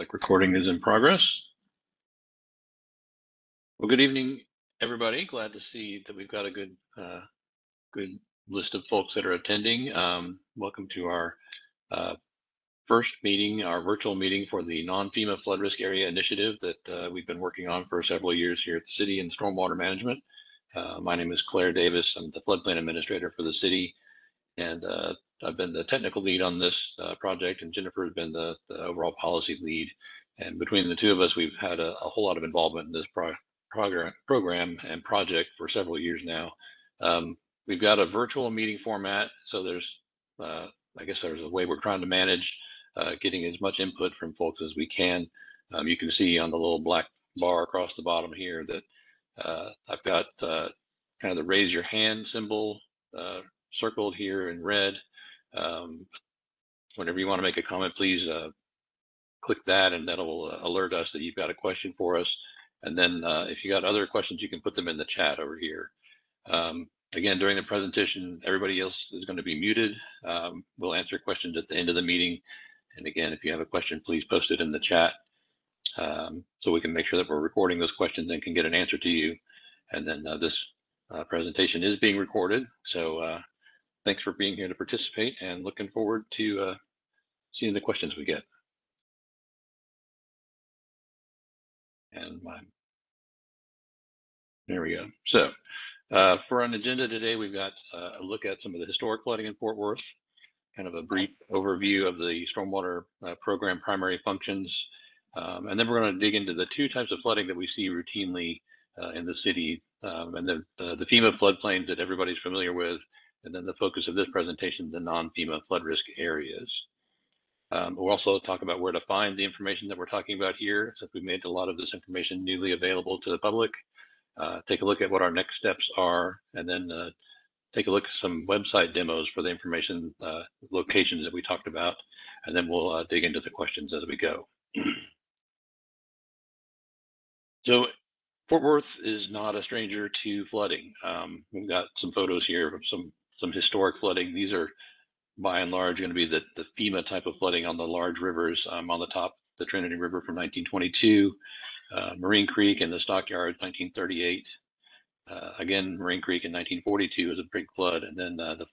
like recording is in progress. Well, good evening, everybody. Glad to see that we've got a good, uh, good list of folks that are attending. Um, welcome to our uh, first meeting, our virtual meeting for the non-FEMA flood risk area initiative that uh, we've been working on for several years here at the city in stormwater management. Uh, my name is Claire Davis. I'm the floodplain administrator for the city, and uh, I've been the technical lead on this uh, project, and Jennifer has been the, the, overall policy lead. And between the two of us, we've had a, a whole lot of involvement in this pro program, and project for several years now. Um, we've got a virtual meeting format, so there's, uh, I guess there's a way we're trying to manage uh, getting as much input from folks as we can. Um, you can see on the little black bar across the bottom here that uh, I've got uh, kind of the raise your hand symbol uh, circled here in red. Um, whenever you want to make a comment, please uh, click that and that'll uh, alert us that you've got a question for us. And then uh, if you got other questions, you can put them in the chat over here. Um, again, during the presentation, everybody else is going to be muted. Um, we'll answer questions at the end of the meeting. And again, if you have a question, please post it in the chat um, so we can make sure that we're recording those questions and can get an answer to you. And then uh, this uh, presentation is being recorded. So uh, thanks for being here to participate and looking forward to uh, seeing the questions we get. And my, there we go. So uh, for an agenda today, we've got uh, a look at some of the historic flooding in Fort Worth, kind of a brief overview of the stormwater uh, program primary functions, um, and then we're going to dig into the two types of flooding that we see routinely uh, in the city, um, and the, the FEMA floodplains that everybody's familiar with, and then the focus of this presentation, the non-FEMA flood risk areas. Um, we'll also talk about where to find the information that we're talking about here, since we've made a lot of this information newly available to the public. Uh, take a look at what our next steps are, and then uh, take a look at some website demos for the information uh, locations that we talked about, and then we'll uh, dig into the questions as we go. so Fort Worth is not a stranger to flooding. Um, we've got some photos here of some some historic flooding. These are by and large going to be the, the FEMA type of flooding on the large rivers um, on the top, the Trinity River from 1922, uh, Marine Creek and the Stockyards 1938. Uh, again, Marine Creek in 1942 was a big flood, and then uh, the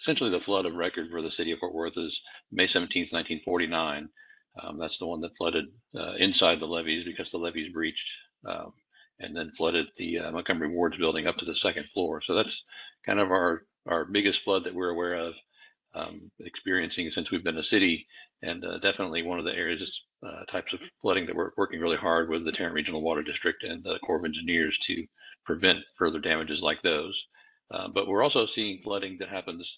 essentially the flood of record for the city of Fort Worth is May 17th, 1949. Um, that's the one that flooded uh, inside the levees because the levees breached um, and then flooded the uh, Montgomery Wards building up to the second floor. So that's kind of our our biggest flood that we're aware of um, experiencing since we've been a city, and uh, definitely one of the areas uh, types of flooding that we're working really hard with the Tarrant Regional Water District and the Corps of Engineers to prevent further damages like those. Uh, but we're also seeing flooding that happens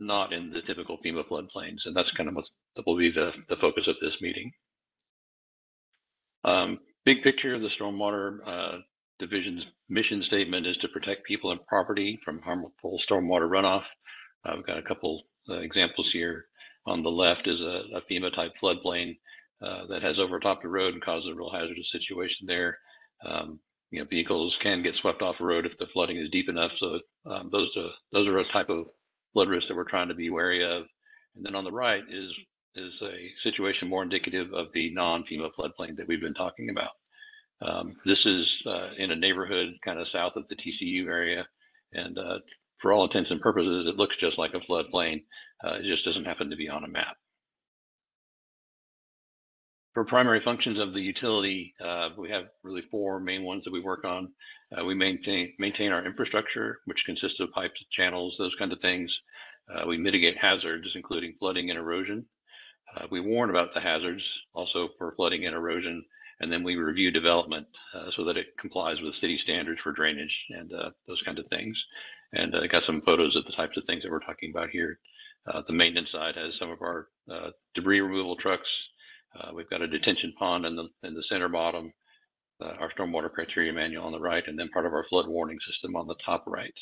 not in the typical FEMA floodplains, and that's kind of what will be the, the focus of this meeting. Um, big picture of the stormwater uh, division's mission statement is to protect people and property from harmful stormwater runoff. Uh, we've got a couple uh, examples here. On the left is a, a FEMA type floodplain uh, that has overtopped the road and caused a real hazardous situation there. Um, you know, vehicles can get swept off the road if the flooding is deep enough. So um, those are, those are a type of flood risk that we're trying to be wary of. And then on the right is is a situation more indicative of the non-FEMA floodplain that we've been talking about. Um, this is uh, in a neighborhood kind of south of the TCU area, and uh, for all intents and purposes, it looks just like a floodplain. Uh, it just doesn't happen to be on a map. For primary functions of the utility, uh, we have really four main ones that we work on. Uh, we maintain maintain our infrastructure, which consists of pipes, channels, those kind of things. Uh, we mitigate hazards, including flooding and erosion. we warn about the hazards, also for flooding and erosion, and then we review development uh, so that it complies with city standards for drainage and uh, those kinds of things. And I uh, got some photos of the types of things that we're talking about here. Uh, the maintenance side has some of our uh, debris removal trucks. we've got a detention pond in the in the center bottom, our stormwater criteria manual on the right, and then part of our flood warning system on the top right.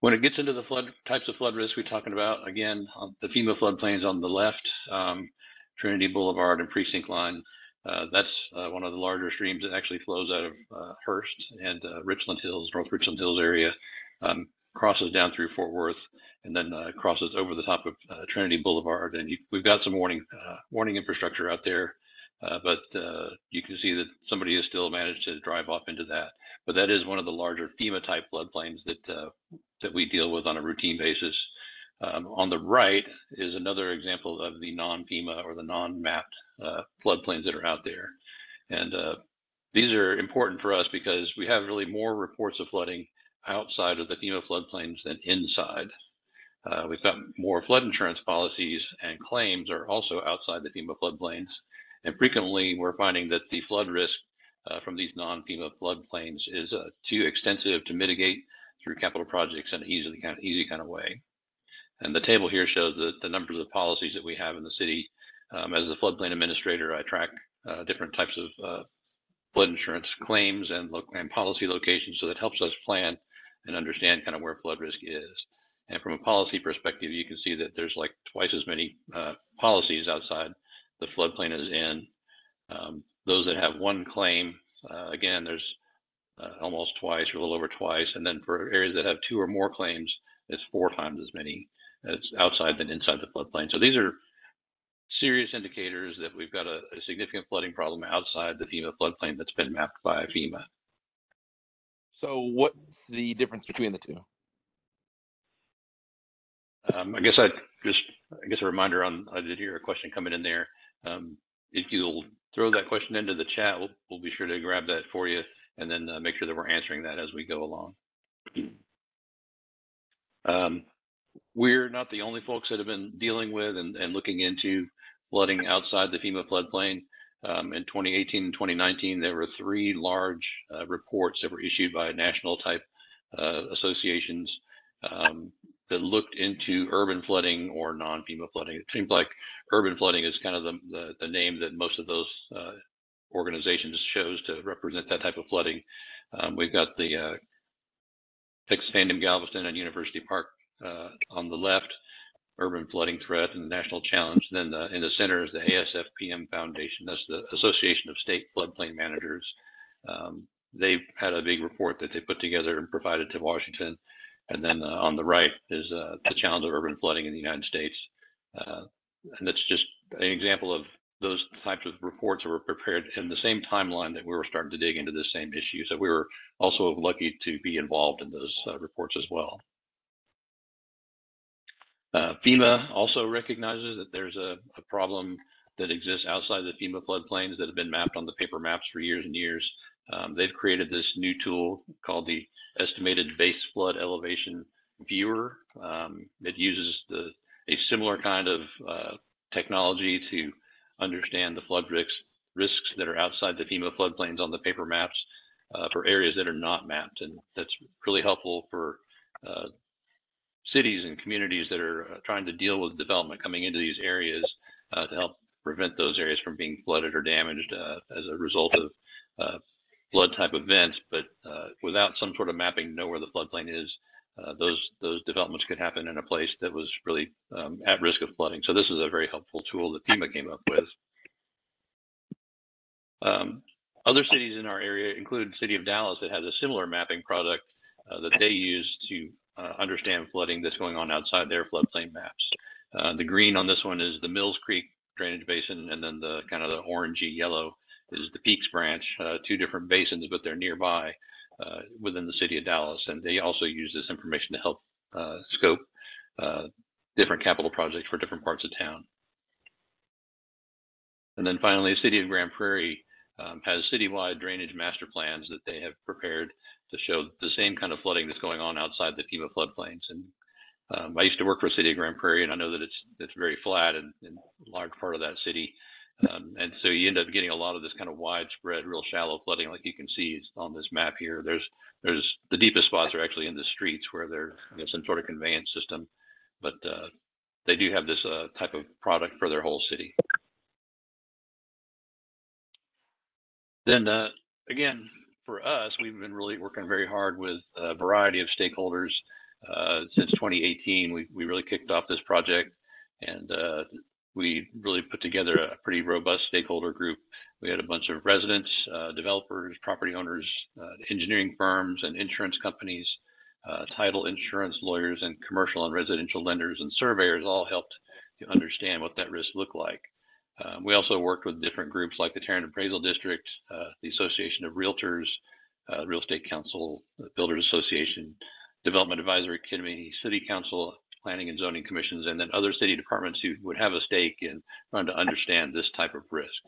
When it gets into the flood types of flood risk we're talking about, again, the FEMA floodplains on the left, um, Trinity Boulevard and Precinct Line. Uh, that's uh, one of the larger streams that actually flows out of uh, Hurst and uh, Richland Hills, North Richland Hills area. Um, crosses down through Fort Worth and then uh, crosses over the top of uh, Trinity Boulevard. And you, we've got some warning warning infrastructure out there, but you can see that somebody has still managed to drive off into that. But that is one of the larger FEMA type floodplains that that we deal with on a routine basis. Um, on the right is another example of the non-FEMA or the non-mapped floodplains that are out there. And these are important for us because we have really more reports of flooding outside of the FEMA floodplains than inside. Uh, we've got more flood insurance policies and claims are also outside the FEMA floodplains. And frequently we're finding that the flood risk uh, from these non-FEMA floodplains is uh, too extensive to mitigate through capital projects in an easy kind of, easy kind of way. And the table here shows the, the numbers of policies that we have in the city. Um, as the floodplain administrator, I track uh, different types of uh, flood insurance claims and, and policy locations. So that helps us plan and understand kind of where flood risk is. And from a policy perspective, you can see that there's like twice as many uh, policies outside the floodplain as in. Um, those that have one claim, uh, again, there's uh, almost twice or a little over twice. And then for areas that have two or more claims, it's four times as many as outside than inside the floodplain. So these are serious indicators that we've got a, a significant flooding problem outside the FEMA floodplain that's been mapped by FEMA. So what's the difference between the two? Um, I guess I just, I guess a reminder on, I did hear a question coming in there. Um, if you'll throw that question into the chat, we'll, we'll be sure to grab that for you and then uh, make sure that we're answering that as we go along. Um, we're not the only folks that have been dealing with and, and looking into flooding outside the FEMA floodplain. Um, in 2018 and 2019, there were three large uh, reports that were issued by national type uh, associations um, that looked into urban flooding or non-FEMA flooding. It seems like urban flooding is kind of the, the, the name that most of those uh, organizations chose to represent that type of flooding. Um, we've got the uh, Texas A&M Galveston and University Park uh, on the left, urban flooding threat and the national challenge. And then in the center is the ASFPM Foundation. That's the Association of State Floodplain Managers. Um, they've had a big report that they put together and provided to Washington. And then uh, on the right is uh, the challenge of urban flooding in the United States. Uh, and that's just an example of those types of reports that were prepared in the same timeline that we were starting to dig into this same issue. So we were also lucky to be involved in those uh, reports as well. Uh, FEMA also recognizes that there's a, a, problem that exists outside the FEMA floodplains that have been mapped on the paper maps for years and years. Um, they've created this new tool called the Estimated Base Flood Elevation Viewer. Um, it uses the, a similar kind of uh, technology to understand the flood risks, risks that are outside the FEMA floodplains on the paper maps uh, for areas that are not mapped. And that's really helpful for uh, cities and communities that are uh, trying to deal with development coming into these areas uh, to help prevent those areas from being flooded or damaged uh, as a result of uh, flood type events. But uh, without some sort of mapping, to know where the floodplain is, uh, those those developments could happen in a place that was really um, at risk of flooding. So this is a very helpful tool that FEMA came up with. Um, other cities in our area include city of Dallas that has a similar mapping product that they use to uh, understand flooding that's going on outside their floodplain maps. Uh, the green on this one is the Mills Creek drainage basin, and then the kind of the orangey yellow is the Peaks branch, uh, two different basins, but they're nearby uh, within the city of Dallas. And they also use this information to help uh, scope uh, different capital projects for different parts of town. And then finally, the city of Grand Prairie um, has citywide drainage master plans that they have prepared to show the same kind of flooding that's going on outside the FEMA floodplains. And um, I used to work for the city of Grand Prairie, and I know that it's it's very flat in, large part of that city. Um, and so you end up getting a lot of this kind of widespread, real shallow flooding, like you can see on this map here. There's there's the deepest spots are actually in the streets where there's you know, some sort of conveyance system, but uh, they do have this uh, type of product for their whole city. Then uh, again, for us, we've been really working very hard with a variety of stakeholders. Uh, since 2018, we, we really kicked off this project and uh, we really put together a pretty robust stakeholder group. We had a bunch of residents, uh, developers, property owners, uh, engineering firms, and insurance companies uh, title insurance lawyers and commercial and residential lenders and surveyors all helped to understand what that risk looked like. Um, we also worked with different groups like the Tarrant Appraisal District, uh, the Association of Realtors, uh, Real Estate Council, Builders Association, Development Advisory Committee, City Council, Planning and Zoning Commissions, and then other city departments who would have a stake in trying to understand this type of risk.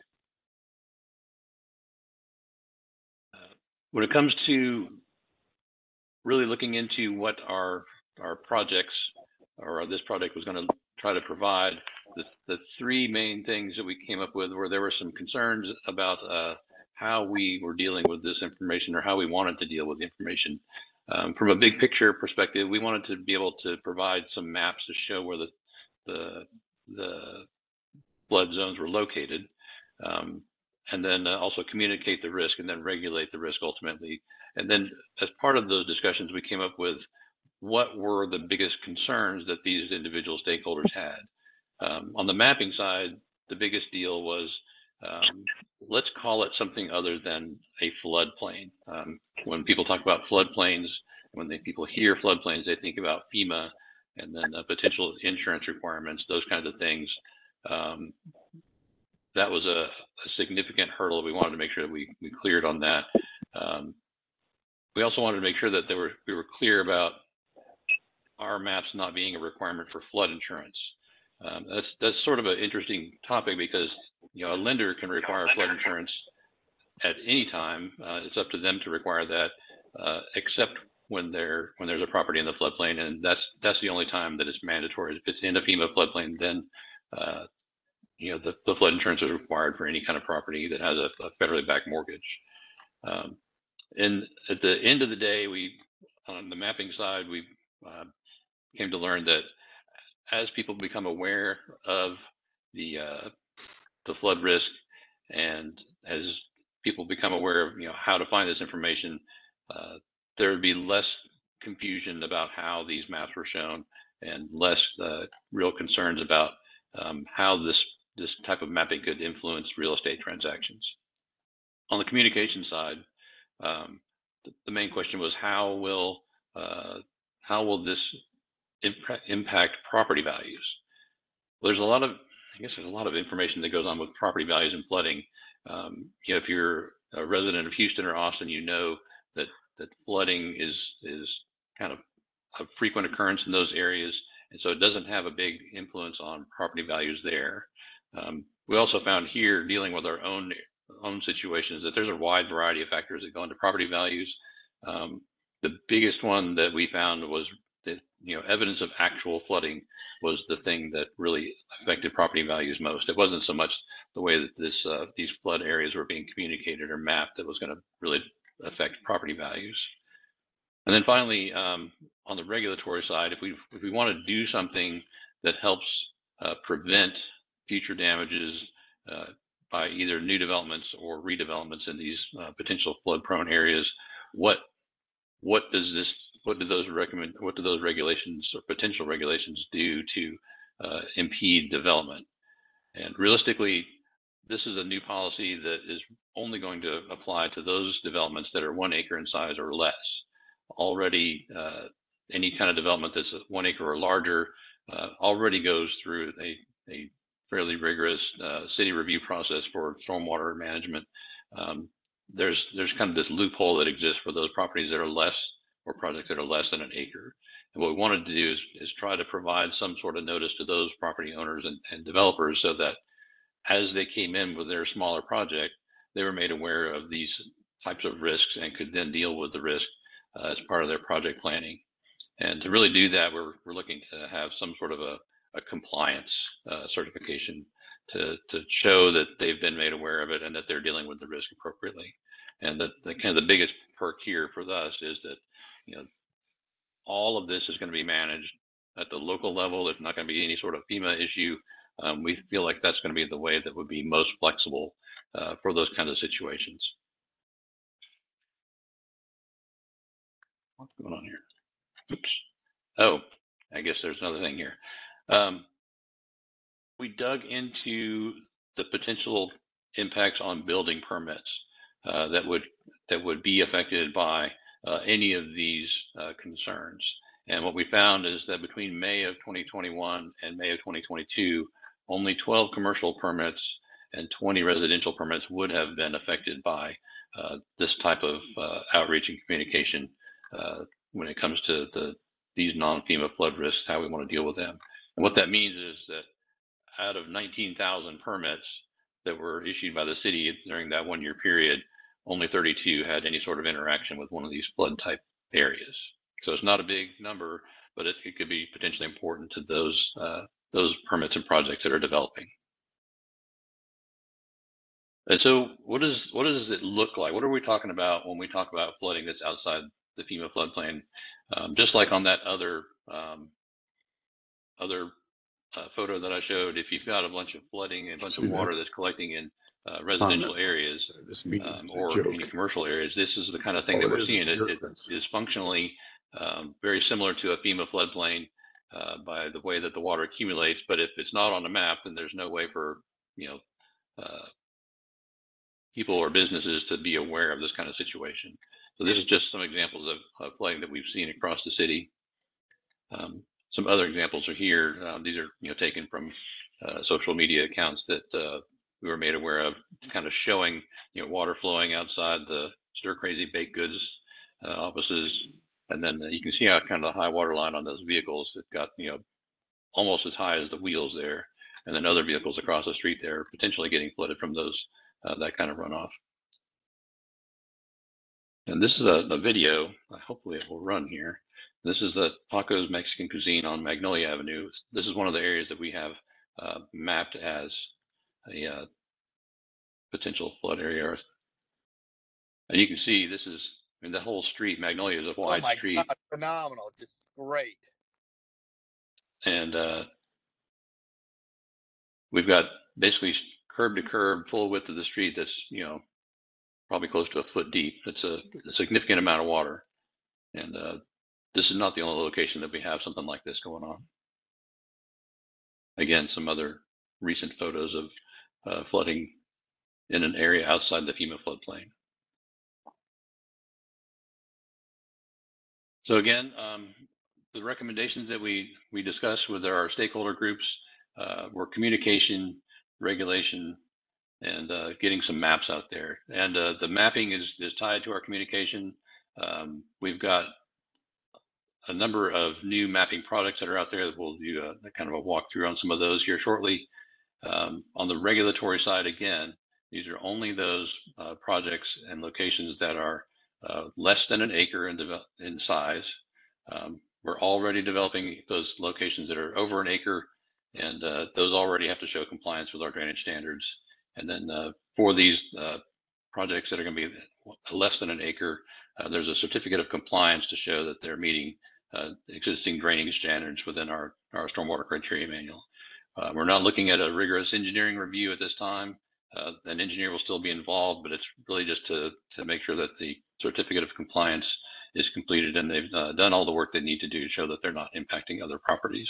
Uh, when it comes to really looking into what our our projects or this project was going to try to provide, the, the three main things that we came up with were there were some concerns about uh, how we were dealing with this information or how we wanted to deal with the information. Um, from a big picture perspective, we wanted to be able to provide some maps to show where the the, the flood zones were located, um, and then uh, also communicate the risk and then regulate the risk ultimately. And then, as part of those discussions, we came up with what were the biggest concerns that these individual stakeholders had. Um, on the mapping side, the biggest deal was um, let's call it something other than a floodplain. Um, when people talk about floodplains, when they, people hear floodplains, they think about FEMA and then uh, potential insurance requirements, those kinds of things. Um, that was a, a, significant hurdle. We wanted to make sure that we, we cleared on that. Um, we also wanted to make sure that there were, we were clear about our maps not being a requirement for flood insurance. Um, that's that's sort of an interesting topic because you know a lender can require flood insurance at any time. Uh, it's up to them to require that, uh, except when they're when there's a property in the floodplain, and that's that's the only time that it's mandatory. If it's in a FEMA floodplain, then uh, you know the, the flood insurance is required for any kind of property that has a, a federally backed mortgage. Um, and at the end of the day, we on the mapping side, we uh, came to learn that as people become aware of the uh, the flood risk, and as people become aware of you know how to find this information, uh, there would be less confusion about how these maps were shown, and less uh, real concerns about um, how this this type of mapping could influence real estate transactions. On the communication side, um, the, the, main question was how will uh, how will this impact property values. Well, there's a lot of, I guess there's a lot of information that goes on with property values and flooding. Um, you know, if you're a resident of Houston or Austin, you know that that flooding is is kind of a frequent occurrence in those areas, and so it doesn't have a big influence on property values there. Um, we also found here, dealing with our own own situations, that there's a wide variety of factors that go into property values. Um, the biggest one that we found was you know evidence of actual flooding was the thing that really affected property values most. It wasn't so much the way that this uh, these flood areas were being communicated or mapped that was going to really affect property values. And then finally, um, on the regulatory side, if we if we want to do something that helps uh, prevent future damages uh, by either new developments or redevelopments in these uh, potential flood-prone areas, what what does this what do those recommend what do those regulations or potential regulations do to uh, impede development? And realistically this is a new policy that is only going to apply to those developments that are one acre in size or less. Already uh, any kind of development that's one acre or larger uh, already goes through a, a fairly rigorous uh, city review process for stormwater management. Um, there's there's kind of this loophole that exists for those properties that are less or projects that are less than an acre. And what we wanted to do is, is try to provide some sort of notice to those property owners and, and developers so that as they came in with their smaller project, they were made aware of these types of risks and could then deal with the risk uh, as part of their project planning. And to really do that, we're, we're looking to have some sort of a, a compliance uh, certification to, to show that they've been made aware of it and that they're dealing with the risk appropriately. And that the kind of the biggest perk here for us is that you know, all of this is going to be managed at the local level. There's not going to be any sort of FEMA issue. Um, we feel like that's going to be the way that would be most flexible uh, for those kinds of situations. What's going on here? Oops. Oh, I guess there's another thing here. Um, we dug into the potential impacts on building permits uh, that would that would be affected by uh, any of these uh, concerns. And what we found is that between May of 2021 and May of 2022, only 12 commercial permits and 20 residential permits would have been affected by uh, this type of uh, outreach and communication uh, when it comes to the these non-FEMA flood risks, how we want to deal with them. And what that means is that out of 19,000 permits that were issued by the city during that one year period, only 32 had any sort of interaction with one of these flood type areas. So it's not a big number, but it, it could be potentially important to those uh, those permits and projects that are developing. And so, what does what does it look like? What are we talking about when we talk about flooding that's outside the FEMA floodplain? Um, just like on that other um, other uh, photo that I showed, if you've got a bunch of flooding and a bunch of water that's collecting in uh, residential areas This um, a or joke. any commercial areas, this is the kind of thing Oh, that it we're is. seeing. It, Your it offense. is functionally um, very similar to a FEMA floodplain uh, by the way that the water accumulates. But if it's not on the map, then there's no way for you know uh, people or businesses to be aware of this kind of situation. So this is just some examples of, of flooding that we've seen across the city. Um, some other examples are here. Uh, these are you know taken from uh, social media accounts that uh, we were made aware of, kind of showing you know water flowing outside the stir crazy baked goods uh, offices, and then you can see how kind of the high water line on those vehicles that got you know almost as high as the wheels there, and then other vehicles across the street there potentially getting flooded from those uh, that kind of runoff. And this is a, a video. uh, Hopefully, it will run here. This is the Paco's Mexican Cuisine on Magnolia Avenue. This is one of the areas that we have uh, mapped as a uh, potential flood area. And you can see this is, I mean, the whole street, Magnolia is a Oh wide my street. God, phenomenal. Just great. And uh, we've got basically curb to curb, full width of the street that's, you know, probably close to a foot deep. It's a, a significant amount of water. And uh, this is not the only location that we have something like this going on. Again, some other recent photos of uh, flooding in an area outside the FEMA floodplain. So again, um, the recommendations that we we discussed with our stakeholder groups uh, were communication, regulation, and uh, getting some maps out there. And uh, the mapping is is tied to our communication. Um, we've got a number of new mapping products that are out there that we'll do a, kind of a walkthrough on some of those here shortly. Um, on the regulatory side, again, these are only those uh, projects and locations that are uh, less than an acre in, in size. Um, we're already developing those locations that are over an acre, and uh, those already have to show compliance with our drainage standards. And then uh, for these uh, projects that are going to be less than an acre, uh, there's a certificate of compliance to show that they're meeting uh, existing drainage standards within our, our stormwater criteria manual. Uh, we're not looking at a rigorous engineering review at this time. Uh, an engineer will still be involved, but it's really just to, to make sure that the certificate of compliance is completed and they've uh, done all the work they need to do to show that they're not impacting other properties.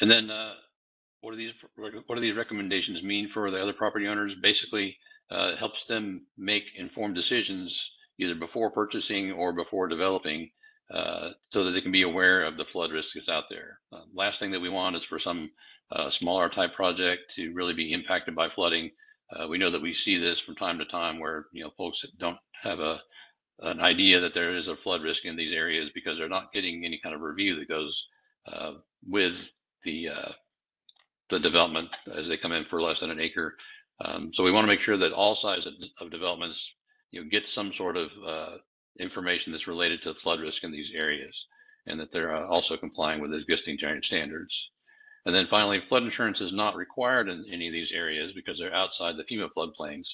And then uh, what do these what do these recommendations mean for the other property owners? Basically, uh, helps them make informed decisions either before purchasing or before developing, uh, so that they can be aware of the flood risk that's out there. Uh, last thing that we want is for some uh, smaller type project to really be impacted by flooding. Uh, we know that we see this from time to time where you know folks don't have a an idea that there is a flood risk in these areas because they're not getting any kind of review that goes with the the development as they come in for less than an acre. Um, so we want to make sure that all sides of, of developments you know get some sort of uh, information that's related to flood risk in these areas, and that they're uh, also complying with existing standards. And then finally, flood insurance is not required in any of these areas because they're outside the FEMA floodplains,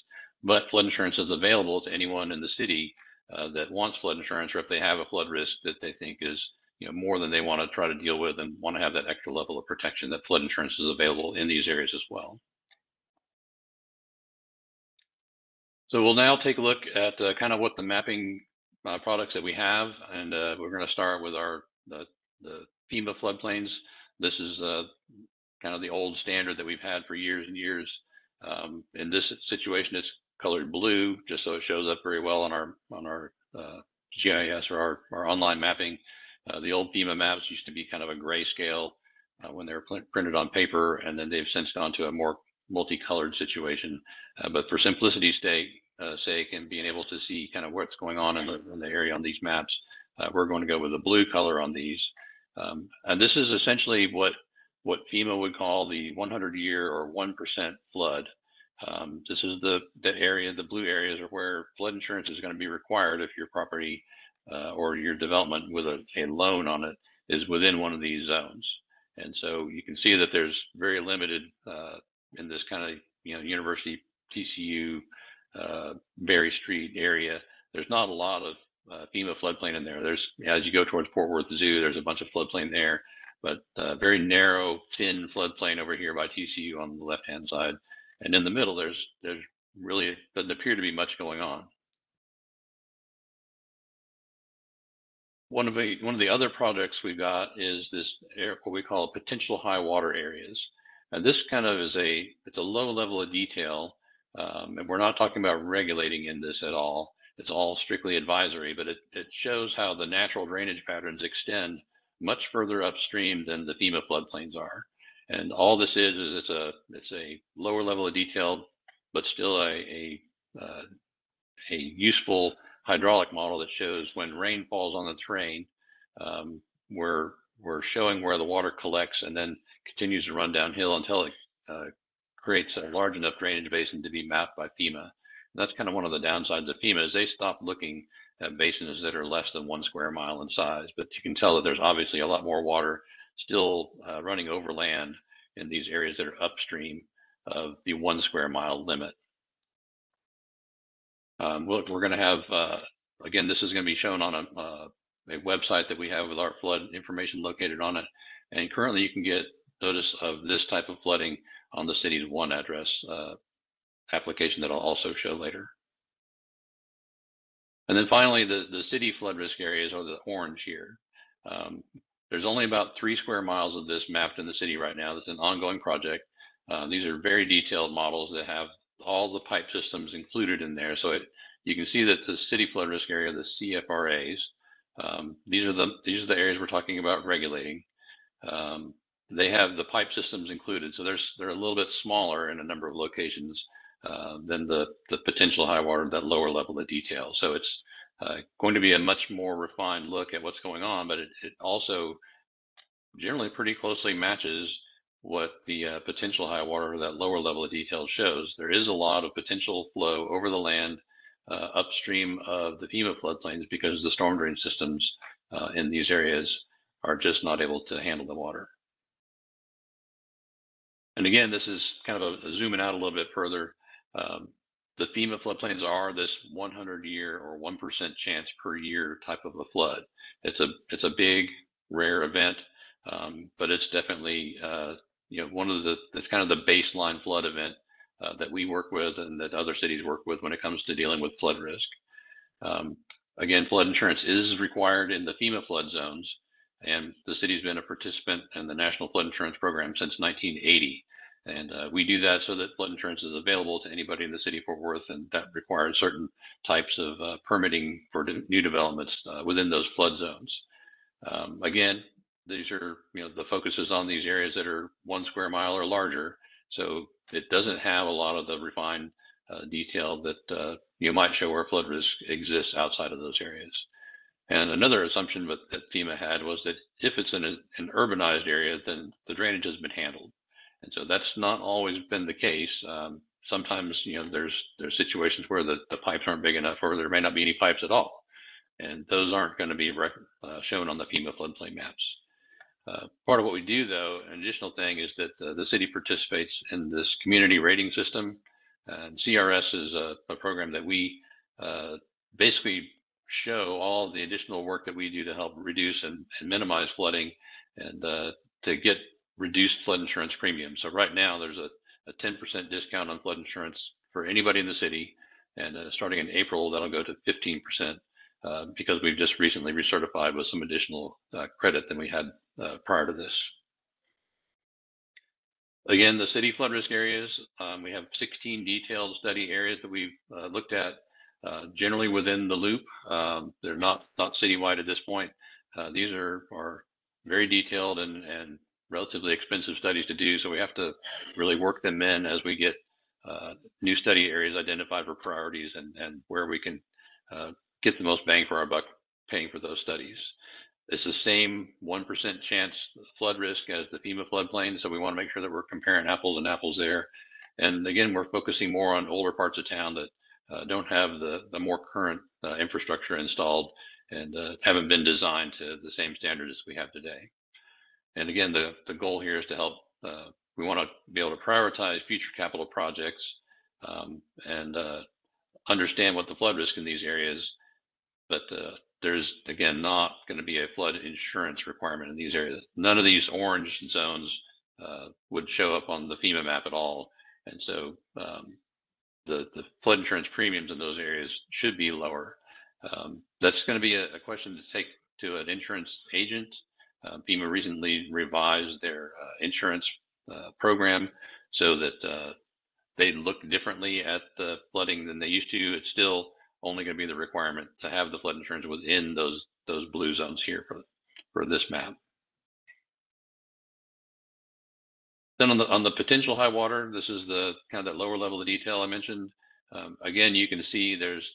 but flood insurance is available to anyone in the city uh, that wants flood insurance or if they have a flood risk that they think is you know more than they want to try to deal with and want to have that extra level of protection that flood insurance is available in these areas as well. So we'll now take a look at uh, kind of what the mapping uh, products that we have, and uh, we're going to start with our the, the FEMA floodplains. This is uh, kind of the old standard that we've had for years and years. Um, in this situation, it's colored blue, just so it shows up very well on our on our uh, GIS or our, our online mapping. Uh, the old FEMA maps used to be kind of a grayscale uh, when they were printed on paper, and then they've since gone to a more multicolored situation. But for simplicity's sake, uh, sake and being able to see kind of what's going on in the, in the area on these maps, uh, we're going to go with the blue color on these. Um, and this is essentially what what FEMA would call the 100 year or 1% flood. Um, this is the, the area, the blue areas are where flood insurance is going to be required if your property uh, or your development with a, a loan on it is within one of these zones. And so you can see that there's very limited uh, in this kind of, you know, University, TCU, uh, Berry Street area. There's not a lot of uh, FEMA floodplain in there. There's, as you go towards Fort Worth Zoo, there's a bunch of floodplain there, but uh, very narrow, thin floodplain over here by TCU on the left-hand side. And in the middle, there's there's really doesn't appear to be much going on. One of the one of the other projects we've got is this what we call potential high water areas, and this kind of is a it's a low level of detail, um, and we're not talking about regulating in this at all. It's all strictly advisory, but it, it shows how the natural drainage patterns extend much further upstream than the FEMA floodplains are. And all this is is it's a it's a lower level of detail, but still a a, uh, a useful hydraulic model that shows when rain falls on the terrain, um, we're we're showing where the water collects and then continues to run downhill until it uh, creates a large enough drainage basin to be mapped by FEMA. And that's kind of one of the downsides of FEMA is they stop looking at basins that are less than one square mile in size. But you can tell that there's obviously a lot more water still uh, running over land in these areas that are upstream of the one square mile limit. Um, we're, we're going to have, uh, again, this is going to be shown on a, uh, a website that we have with our flood information located on it. And currently you can get notice of this type of flooding on the city's one address uh, application that I'll also show later. And then finally, the, the city flood risk areas are the orange here. Um, there's only about three square miles of this mapped in the city right now. That's an ongoing project. Uh, these are very detailed models that have all the pipe systems included in there. So it, you can see that the city flood risk area, the CFRAs, um, these are the these are the areas we're talking about regulating. Um, they have the pipe systems included, so there's they're a little bit smaller in a number of locations uh, than the the potential high water, that lower level of detail. So it's uh, going to be a much more refined look at what's going on, but it, it also generally pretty closely matches what the uh, potential high water, that lower level of detail shows. There is a lot of potential flow over the land uh, upstream of the FEMA floodplains because the storm drain systems uh, in these areas are just not able to handle the water. And again, this is kind of a, a zooming out a little bit further. Um, the FEMA floodplains are this 100 year or 1% chance per year type of a flood. It's a it's a big rare event, um, but it's definitely uh, you know one of the that's kind of the baseline flood event uh, that we work with and that other cities work with when it comes to dealing with flood risk. Um, again, flood insurance is required in the FEMA flood zones, and the city's been a participant in the National Flood Insurance Program since 1980. And uh, we do that so that flood insurance is available to anybody in the city of Fort Worth, and that requires certain types of uh, permitting for new developments uh, within those flood zones. Um, again, these are, you know, the focus is on these areas that are one square mile or larger. So it doesn't have a lot of the refined uh, detail that uh, you might show where flood risk exists outside of those areas. And another assumption that, that FEMA had was that if it's in a, an urbanized area, then the drainage has been handled. And so that's not always been the case. Um, sometimes, you know, there's there's situations where the, the pipes aren't big enough or there may not be any pipes at all. And those aren't going to be uh, shown on the FEMA floodplain maps. Uh, part of what we do, though, an additional thing is that uh, the city participates in this community rating system. And CRS is a, a, program that we uh, basically show all the additional work that we do to help reduce and, and minimize flooding and uh, to get reduced flood insurance premiums. So right now there's a, a 10% discount on flood insurance for anybody in the city. And uh, starting in April, that'll go to 15% uh, because we've just recently recertified with some additional uh, credit than we had uh, prior to this. Again, the city flood risk areas, um, we have 16 detailed study areas that we've uh, looked at, uh, generally within the loop. Um, they're not not citywide at this point. Uh, these are are very detailed and and relatively expensive studies to do, so we have to really work them in as we get uh, new study areas identified for priorities and and where we can uh, get the most bang for our buck paying for those studies. It's the same 1% chance flood risk as the FEMA floodplain. So we want to make sure that we're comparing apples and apples there. And again, we're focusing more on older parts of town that don't have the, the more current uh, infrastructure installed and uh, haven't been designed to the same standards as we have today. And again, the, the goal here is to help, uh, we want to be able to prioritize future capital projects um, and uh, understand what the flood risk in these areas, but uh, there's again not going to be a flood insurance requirement in these areas. None of these orange zones uh, would show up on the FEMA map at all, and so um, the the flood insurance premiums in those areas should be lower. Um, that's going to be a, a, question to take to an insurance agent. Uh, FEMA recently revised their uh, insurance uh, program so that uh, they look differently at the flooding than they used to. It's still only going to be the requirement to have the flood insurance within those those blue zones here for for this map. Then on the on the potential high water, this is the kind of that lower level of detail I mentioned. Um, again, you can see there's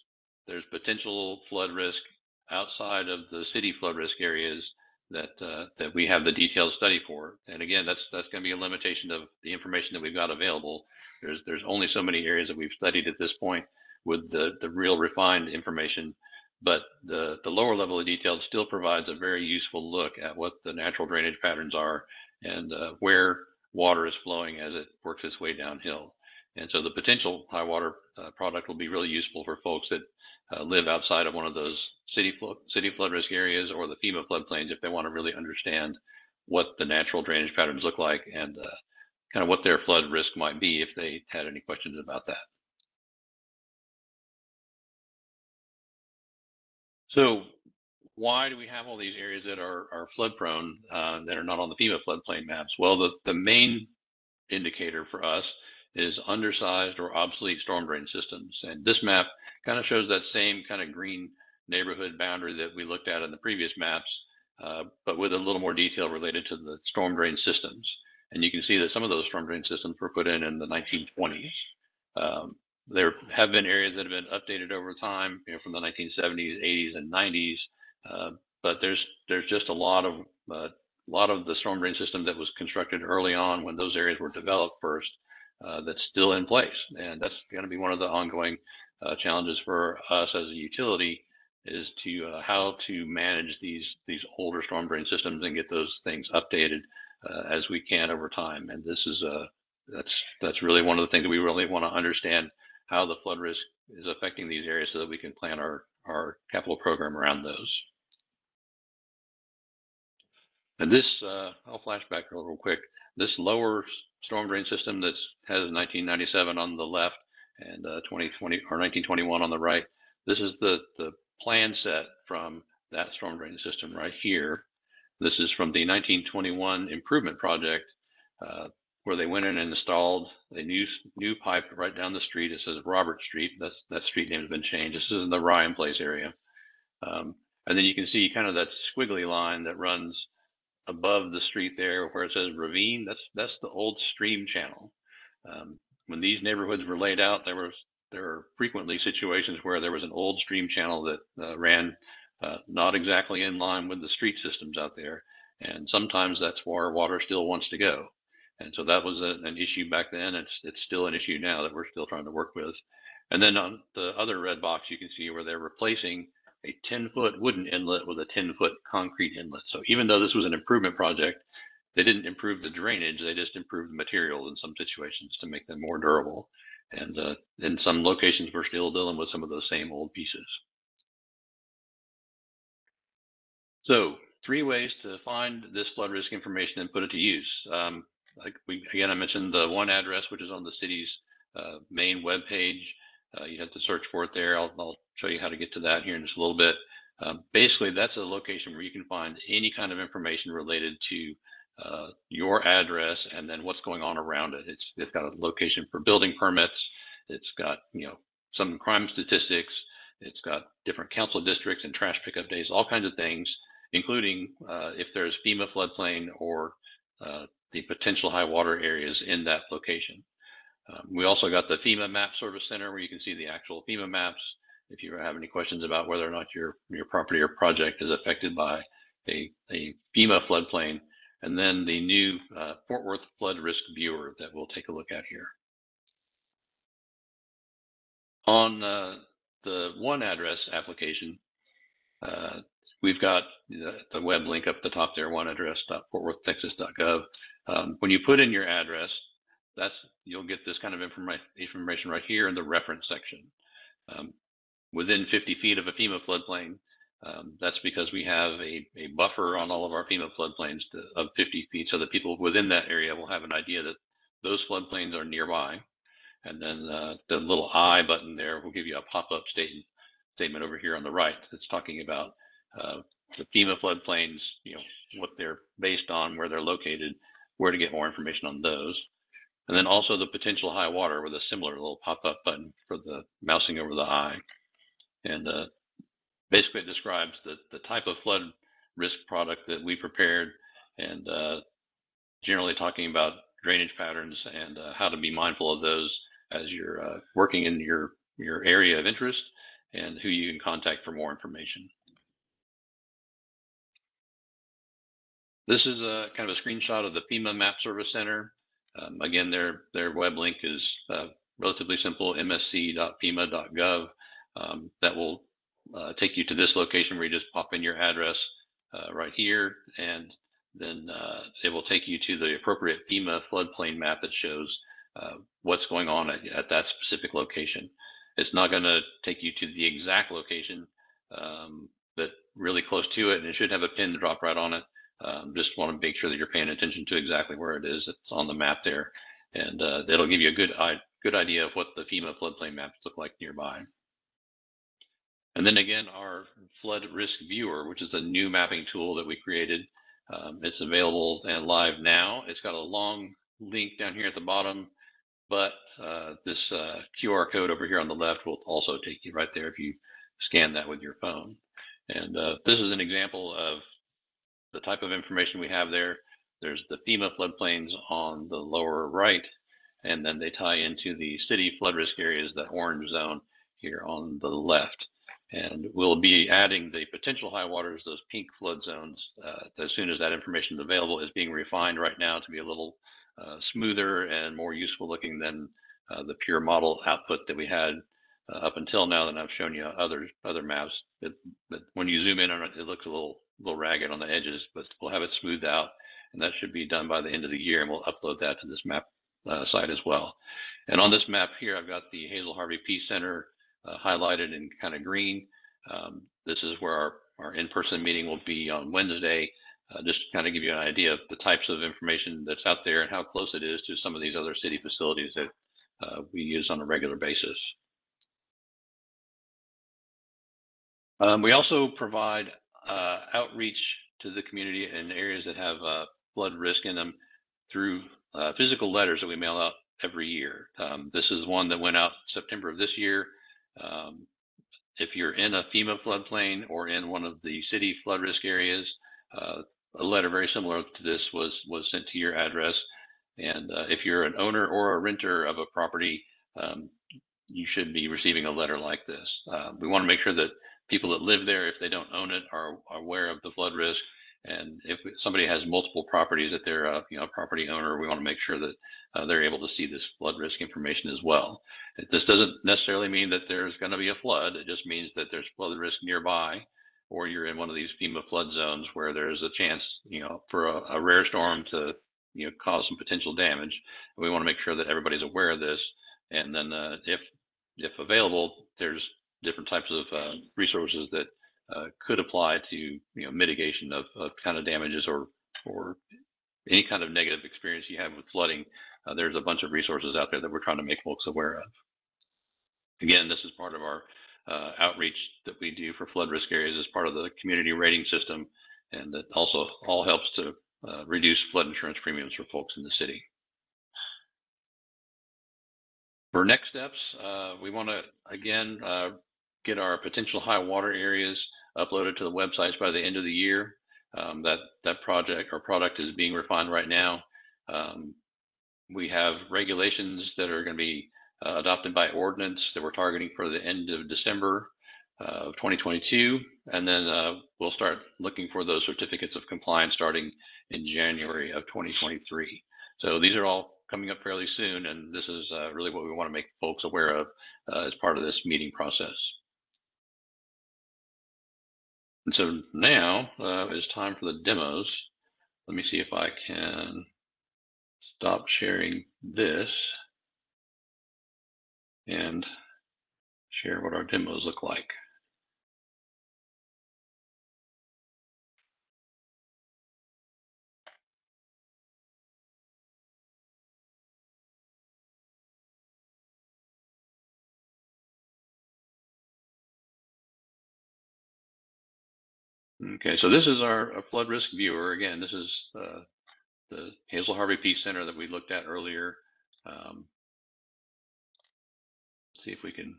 there's potential flood risk outside of the city flood risk areas that uh, that we have the detailed study for. And again, that's that's going to be a limitation of the information that we've got available. There's there's only so many areas that we've studied at this point with the, the real refined information. But the, the lower level of detail still provides a very useful look at what the natural drainage patterns are and uh, where water is flowing as it works its way downhill. And so the potential high water uh, product will be really useful for folks that uh, live outside of one of those city flood, city flood risk areas or the FEMA floodplains if they want to really understand what the natural drainage patterns look like and uh, kind of what their flood risk might be if they had any questions about that. So why do we have all these areas that are, are flood prone uh, that are not on the FEMA floodplain maps? Well, the, the main indicator for us is undersized or obsolete storm drain systems. And this map kind of shows that same kind of green neighborhood boundary that we looked at in the previous maps, uh, but with a little more detail related to the storm drain systems. And you can see that some of those storm drain systems were put in in the 1920s. Um, there have been areas that have been updated over time, you know, from the 1970s, 80s, and 90s. Uh, but there's there's just a lot of a uh, lot of the storm drain system that was constructed early on when those areas were developed first uh, that's still in place, and that's going to be one of the ongoing uh, challenges for us as a utility is to uh, how to manage these these older storm drain systems and get those things updated as we can over time. And this is a that's that's really one of the things that we really want to understand how the flood risk is affecting these areas so that we can plan our, our capital program around those. And this, uh, I'll flash back a little quick. This lower storm drain system that has 1997 on the left and uh, 2020 or 1921 on the right. This is the, the plan set from that storm drain system right here. This is from the 1921 improvement project uh, where they went in and installed a new new pipe right down the street. It says Robert Street. That's that street name has been changed. This is in the Ryan Place area. Um, and then you can see kind of that squiggly line that runs above the street there where it says ravine. That's that's the old stream channel. Um, when these neighborhoods were laid out, there was there were frequently situations where there was an old stream channel that uh, ran uh, not exactly in line with the street systems out there. And sometimes that's where water still wants to go. And so that was a, an issue back then. It's it's still an issue now that we're still trying to work with. And then on the other red box, you can see where they're replacing a 10 foot wooden inlet with a 10 foot concrete inlet. So even though this was an improvement project, they didn't improve the drainage. They just improved the materials in some situations to make them more durable. And uh, in some locations, we're still dealing with some of those same old pieces. So three ways to find this flood risk information and put it to use. Um, like we again, I mentioned the one address, which is on the city's uh, main web page. Uh, you have to search for it there. I'll, I'll, show you how to get to that here in just a little bit. Uh, basically, that's a location where you can find any kind of information related to uh, your address and then what's going on around it. It's it's got a location for building permits. It's got you know some crime statistics. It's got different council districts and trash pickup days, all kinds of things, including uh, if there's FEMA floodplain or uh, the potential high water areas in that location. Um, we also got the FEMA Map Service Center where you can see the actual FEMA maps. If you have any questions about whether or not your your property or project is affected by a, a FEMA floodplain, and then the new uh, Fort Worth Flood Risk Viewer that we'll take a look at here. On uh, the one address application, uh, we've got the, the, web link up the top there, one address.fortworthtexas.gov. Um, when you put in your address, that's you'll get this kind of informa information right here in the reference section. Um, within 50 feet of a FEMA floodplain, um, that's because we have a, a buffer on all of our FEMA floodplains to, of 50 feet so that people within that area will have an idea that those floodplains are nearby. And then uh, the little I button there will give you a pop-up statement statement over here on the right that's talking about uh, the FEMA floodplains, you know, what they're based on, where they're located, where to get more information on those. And then also the potential high water with a similar little pop-up button for the mousing over the eye. And uh, basically it describes the, the type of flood risk product that we prepared and uh, generally talking about drainage patterns and uh, how to be mindful of those as you're uh, working in your, your area of interest and who you can contact for more information. This is a kind of a screenshot of the FEMA Map Service Center. Um, again, their, their web link is uh, relatively simple, msc.fema.gov. Um, that will uh, take you to this location where you just pop in your address uh, right here, and then uh, it will take you to the appropriate FEMA floodplain map that shows uh, what's going on at, at, that specific location. It's not going to take you to the exact location, um, but really close to it, and it should have a pin to drop right on it. Um, just want to make sure that you're paying attention to exactly where it is. It's on the map there, and uh, it'll give you a good good idea of what the FEMA floodplain maps look like nearby. And then again, our flood risk viewer, which is a new mapping tool that we created. Um, it's available and live now. It's got a long link down here at the bottom, but uh, this uh, QR code over here on the left will also take you right there if you scan that with your phone. And uh, this is an example of the type of information we have there. There's the FEMA floodplains on the lower right, and then they tie into the city flood risk areas, that orange zone here on the left. And we'll be adding the potential high waters, those pink flood zones, uh, as soon as that information is available, is being refined right now to be a little uh, smoother and more useful looking than uh, the pure model output that we had uh, up until now that I've shown you other other maps. That, that when you zoom in on it, it looks a little little ragged on the edges, but we'll have it smoothed out, and that should be done by the end of the year, and we'll upload that to this map uh, site as well. And on this map here, I've got the Hazel Harvey Peace Center uh, highlighted in kind of green. Um, this is where our, our in-person meeting will be on Wednesday. Uh, just to kind of give you an idea of the types of information that's out there and how close it is to some of these other city facilities that uh, we use on a regular basis. Um, we also provide uh, outreach to the community in areas that have uh, flood risk in them through uh, physical letters that we mail out every year. Um, this is one that went out September of this year. Um, if you're in a FEMA floodplain or in one of the city flood risk areas, uh, a letter very similar to this was was sent to your address. And uh, if you're an owner or a renter of a property, um, you should be receiving a letter like this. Uh, we want to make sure that people that live there, if they don't own it, are, are aware of the flood risk. And if somebody has multiple properties that they're a you know property owner, we want to make sure that uh, they're able to see this flood risk information as well. This doesn't necessarily mean that there's going to be a flood. It just means that there's flood risk nearby, or you're in one of these FEMA flood zones where there's a chance, you know, for a, a rare storm to, you know, cause some potential damage. We want to make sure that everybody's aware of this. And then uh, if if available, there's different types of uh, resources that uh, could apply to you know mitigation of, of kind of damages or or any kind of negative experience you have with flooding uh, there's a bunch of resources out there that we're trying to make folks aware of. Again, this is part of our uh, outreach that we do for flood risk areas as part of the community rating system. And that also all helps to uh, reduce flood insurance premiums for folks in the city. For next steps, uh, we want to again uh, get our potential high water areas uploaded to the websites by the end of the year. Um, that that project or product is being refined right now. Um, we have regulations that are going to be uh, adopted by ordinance that we're targeting for the end of December uh, of 2022, and then uh, we'll start looking for those certificates of compliance starting in January of 2023. So these are all coming up fairly soon, and this is uh, really what we want to make folks aware of uh, as part of this meeting process. And so now uh, it's time for the demos. Let me see if I can stop sharing this and share what our demos look like. Okay, so this is our, flood risk viewer. Again, this is uh, the Hazel Harvey Peace Center that we looked at earlier. Um, see if we can.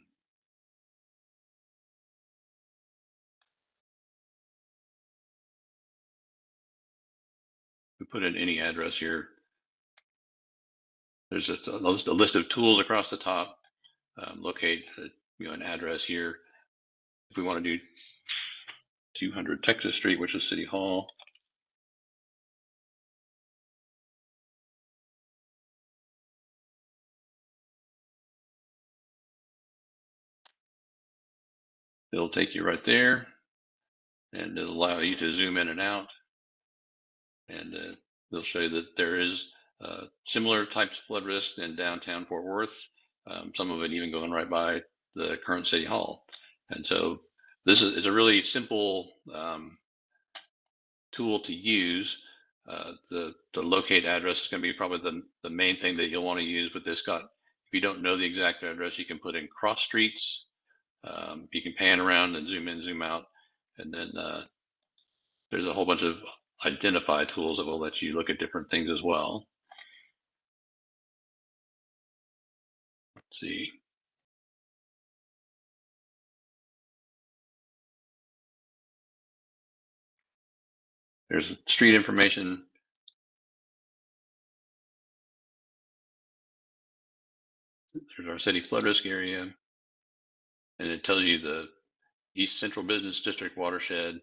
We put in any address here. There's a list, a list of tools across the top. Um, locate uh, you know an address here. If we want to do 200 Texas Street, which is City Hall. It'll take you right there and it'll allow you to zoom in and out. And uh, they'll show you that there is uh, similar types of flood risk in downtown Fort Worth, um, some of it even going right by the current city hall. And so this is, a really simple um, tool to use. Uh, the, the locate address is going to be probably the, the main thing that you'll want to use with this got if you don't know the exact address you can put in cross streets. Um, you can pan around and zoom in zoom out and then uh, there's a whole bunch of identify tools that will let you look at different things as well. Let's see There's street information. There's our city flood risk area. And it tells you the East Central Business District watershed,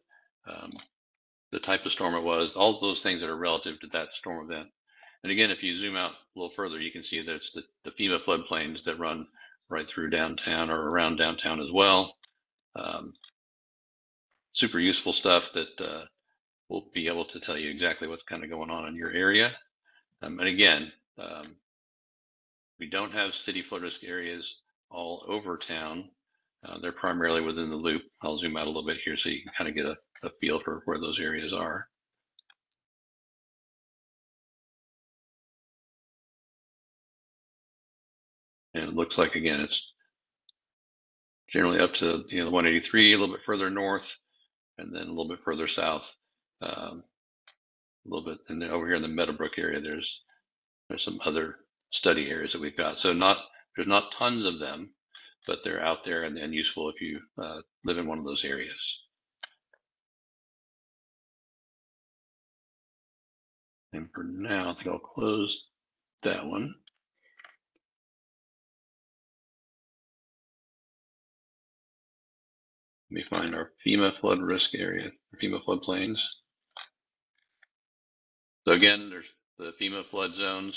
um, the type of storm it was, all those things that are relative to that storm event. And again, if you zoom out a little further, you can see that it's the, the FEMA floodplains that run right through downtown or around downtown as well. Um, super useful stuff that uh, will be able to tell you exactly what's kind of going on in your area. Um, and again, um, we don't have city flood risk areas all over town. Uh, they're primarily within the loop. I'll zoom out a little bit here so you can kind of get a, a feel for where those areas are. And it looks like, again, it's generally up to you know, the 183, a little bit further north, and then a little bit further south um, a little bit, and then over here in the Meadowbrook area, there's there's some other study areas that we've got. So not there's not tons of them, but they're out there and, and useful if you uh, live in one of those areas. And for now, I think I'll close that one. Let me find our FEMA flood risk area, FEMA floodplains. So again, there's the FEMA flood zones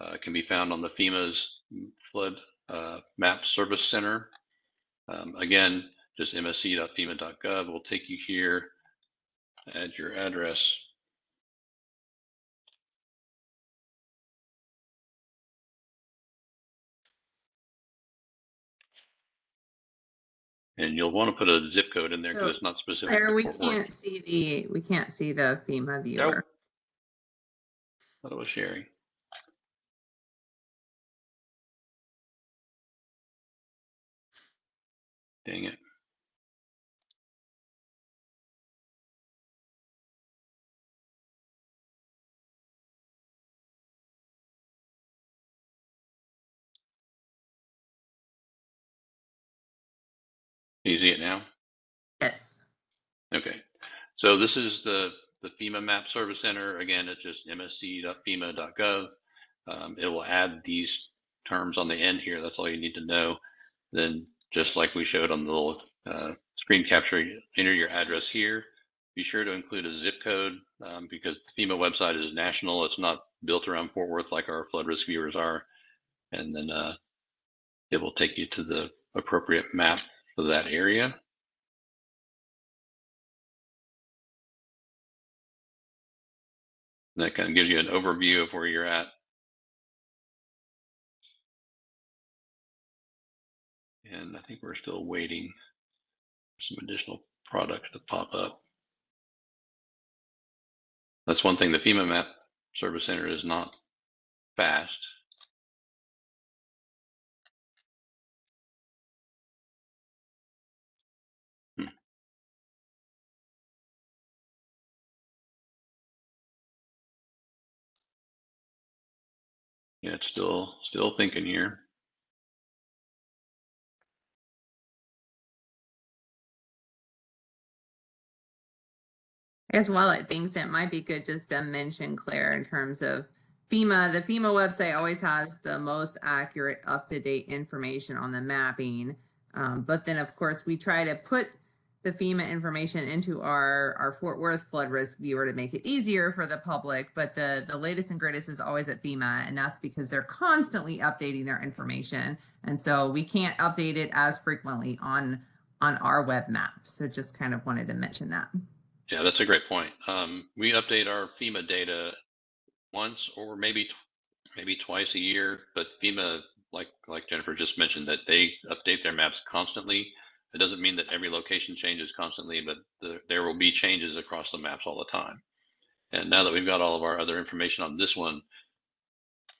uh, can be found on the FEMA's flood uh, map service center. Um, again, just msc.fema.gov will take you here, add your address. And you'll want to put a zip code in there because So, it's not specific. Claire, we can't see the, we can't see the FEMA viewer thought it was sharing. Dang it. Can you see it now? Yes. Okay. So this is the the FEMA Map Service Center. Again, it's just msc.fema.gov. Um, it will add these terms on the end here. That's all you need to know. Then, just like we showed on the little uh, screen capture, enter your address here. Be sure to include a zip code um, because the FEMA website is national. It's not built around Fort Worth like our flood risk viewers are. And then uh, it will take you to the appropriate map for that area. And that kind of gives you an overview of where you're at. And I think we're still waiting for some additional products to pop up. That's one thing the FEMA Map Service Center is not fast. Yeah, it's still still thinking here. Guess while it thinks it might be good just to mention Claire in terms of FEMA, the FEMA website always has the most accurate, up to date information on the mapping. Um, but then, of course, we try to put the FEMA information into our, our Fort Worth flood risk viewer to make it easier for the public. But the, the latest and greatest is always at FEMA, and that's because they're constantly updating their information. And so we can't update it as frequently on on our web map. So just kind of wanted to mention that. Yeah, that's a great point. Um, we update our FEMA data once or maybe maybe twice a year, but FEMA, like like Jennifer just mentioned, that they update their maps constantly. It doesn't mean that every location changes constantly, but the, there will be changes across the maps all the time. And now that we've got all of our other information on this one,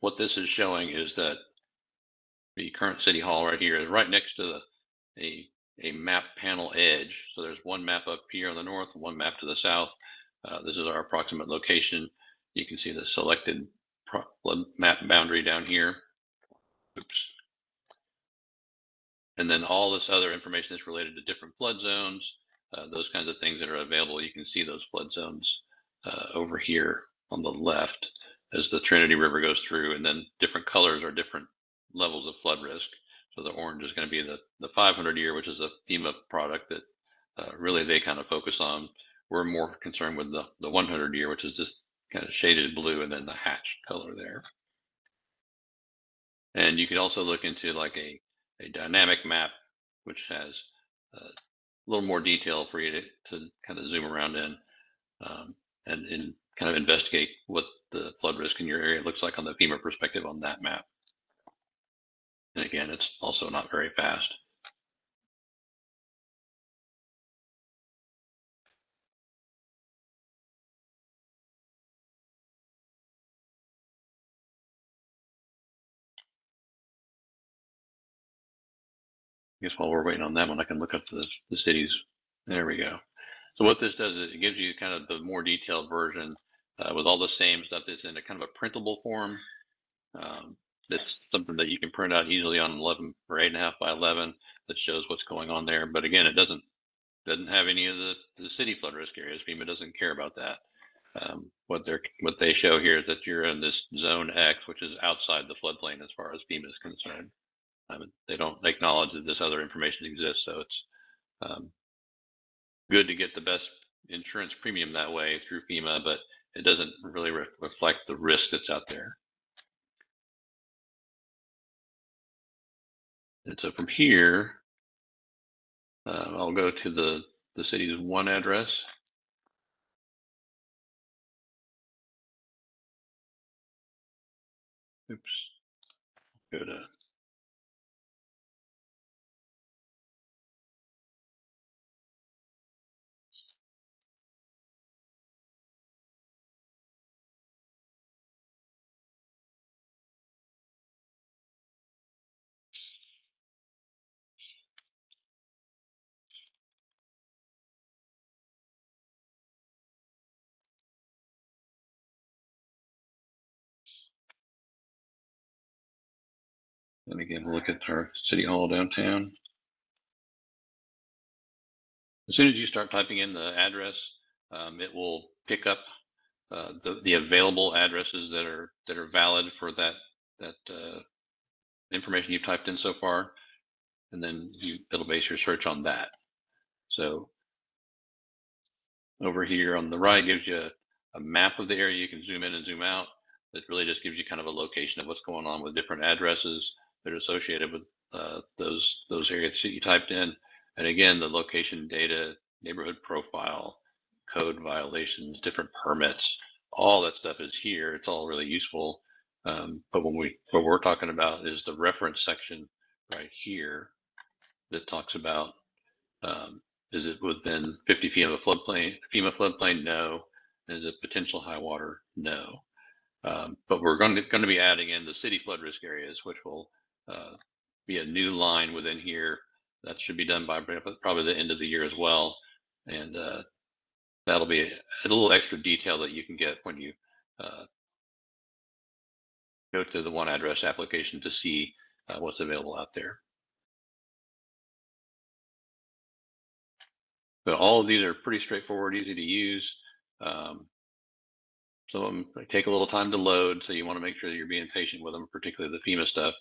what this is showing is that the current city hall right here is right next to the, a a map panel edge. So there's one map up here on the north one map to the south. Uh, this is our approximate location. You can see the selected map boundary down here. Oops. And then all this other information is related to different flood zones, uh, those kinds of things that are available. You can see those flood zones uh, over here on the left as the Trinity River goes through, and then different colors are different levels of flood risk. So the orange is going to be the, the 500 year, which is a FEMA product that uh, really they kind of focus on. We're more concerned with the, the 100 year, which is this kind of shaded blue and then the hatch color there. And you could also look into like a, a dynamic map, which has uh, a little more detail for you to, to kind of zoom around in um, and, and kind of investigate what the flood risk in your area looks like on the FEMA perspective on that map. And again, it's also not very fast. I guess while we're waiting on that one, I can look up the, the cities. There we go. So what this does is it gives you kind of the more detailed version uh, with all the same stuff that's in a kind of a printable form. Um, something that you can print out easily on 11 or 8.5 by 11 that shows what's going on there. But again, it doesn't doesn't have any of the, the city flood risk areas. FEMA doesn't care about that. Um, what they're what they show here is that you're in this zone X, which is outside the floodplain as far as FEMA is concerned. They don't acknowledge that this other information exists, so it's um, good to get the best insurance premium that way through FEMA, but it doesn't really re- reflect the risk that's out there. And so from here, uh, I'll go to the, the city's one address. Oops. Go to again, we'll look at our city hall downtown. As soon as you start typing in the address, um, it will pick up uh, the the available addresses that are that are valid for that that uh, information you've typed in so far, and then you it'll base your search on that. So over here on the right gives you a, a map of the area. You can zoom in and zoom out. That really just gives you kind of a location of what's going on with different addresses that are associated with uh, those those areas that you typed in. And again, the location data, neighborhood profile, code violations, different permits, all that stuff is here. It's all really useful. Um, but when we what we're talking about is the reference section right here that talks about um, is it within 50 feet of a floodplain? FEMA floodplain? No. Is it potential high water? No. Um, but we're going to, going to be adding in the city flood risk areas, which will uh, be a new line within here. That should be done by probably the end of the year as well. And uh, that'll be a, little extra detail that you can get when you uh, go to the one address application to see uh, what's available out there. But all of these are pretty straightforward, easy to use. Um, some of them take a little time to load, so you want to make sure that you're being patient with them, particularly the FEMA stuff.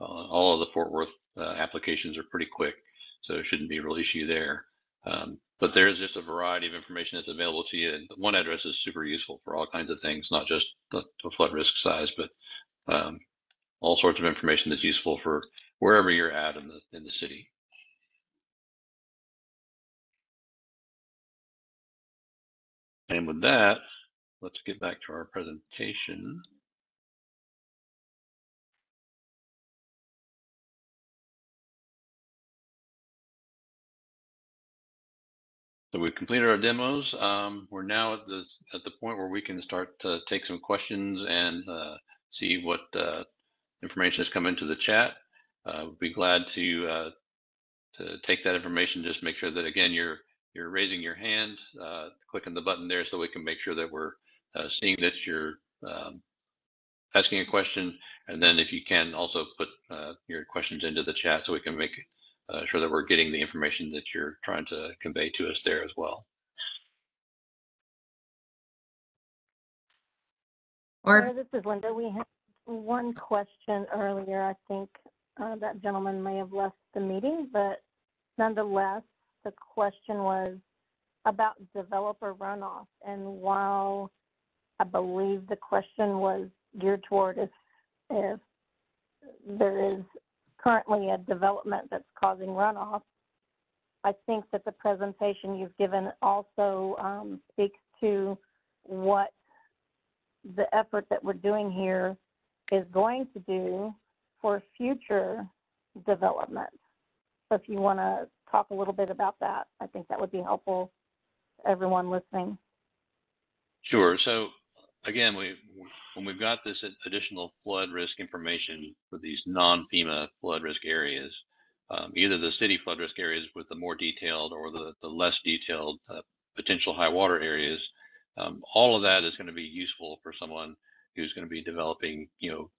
Uh, all of the Fort Worth uh, applications are pretty quick, so it shouldn't be a real issue there. Um, but there's just a variety of information that's available to you. And one address is super useful for all kinds of things, not just the, the flood risk size, but um, all sorts of information that's useful for wherever you're at in the in the city. And with that, let's get back to our presentation. So we've completed our demos. Um, we're now at the at the point where we can start to take some questions and uh, see what uh, information has come into the chat. Uh, we'd be glad to uh, to take that information. Just make sure that again you're you're raising your hand, uh, clicking the button there, so we can make sure that we're uh, seeing that you're um, asking a question, and then if you can also put your questions into the chat so we can make uh, sure that we're getting the information that you're trying to convey to us there as well. Or this is Linda. We had one question earlier. I think uh, that gentleman may have left the meeting, but nonetheless, the question was about developer runoff. And while I believe the question was geared toward if, if there is currently a development that's causing runoff. I think that the presentation you've given also um, speaks to what the effort that we're doing here is going to do for future development. So if you want to talk a little bit about that, I think that would be helpful to everyone listening. Sure. So again, we when we've got this additional flood risk information for these non-FEMA flood risk areas, um, either the city flood risk areas with the more detailed or the, the less detailed uh, potential high water areas, um, all of that is going to be useful for someone who's going to be developing, you know,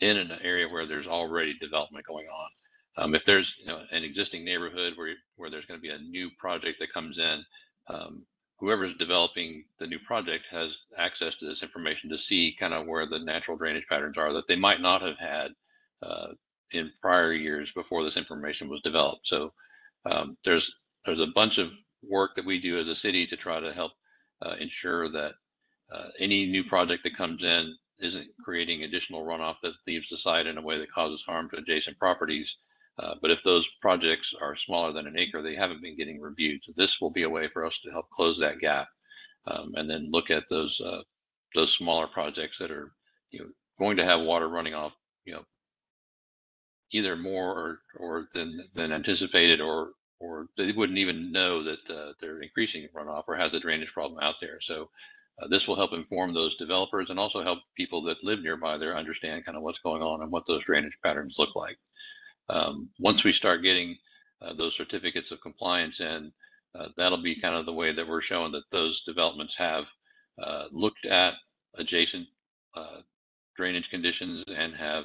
in an area where there's already development going on. Um, if there's you know, an existing neighborhood where where there's going to be a new project that comes in, um, whoever is developing the new project has access to this information to see kind of where the natural drainage patterns are that they might not have had uh, in prior years before this information was developed. So um, there's there's a bunch of work that we do as a city to try to help uh, ensure that uh, any new project that comes in isn't creating additional runoff that leaves the site in a way that causes harm to adjacent properties uh, but if those projects are smaller than an acre, they haven't been getting reviewed. So this will be a way for us to help close that gap, um, and then look at those uh, those smaller projects that are you know going to have water running off you know either more or or than than anticipated or or they wouldn't even know that uh, they're increasing runoff or has a drainage problem out there. So uh, this will help inform those developers and also help people that live nearby there understand kind of what's going on and what those drainage patterns look like. Um, once we start getting uh, those certificates of compliance in, uh, that'll be kind of the way that we're showing that those developments have uh, looked at adjacent uh, drainage conditions and have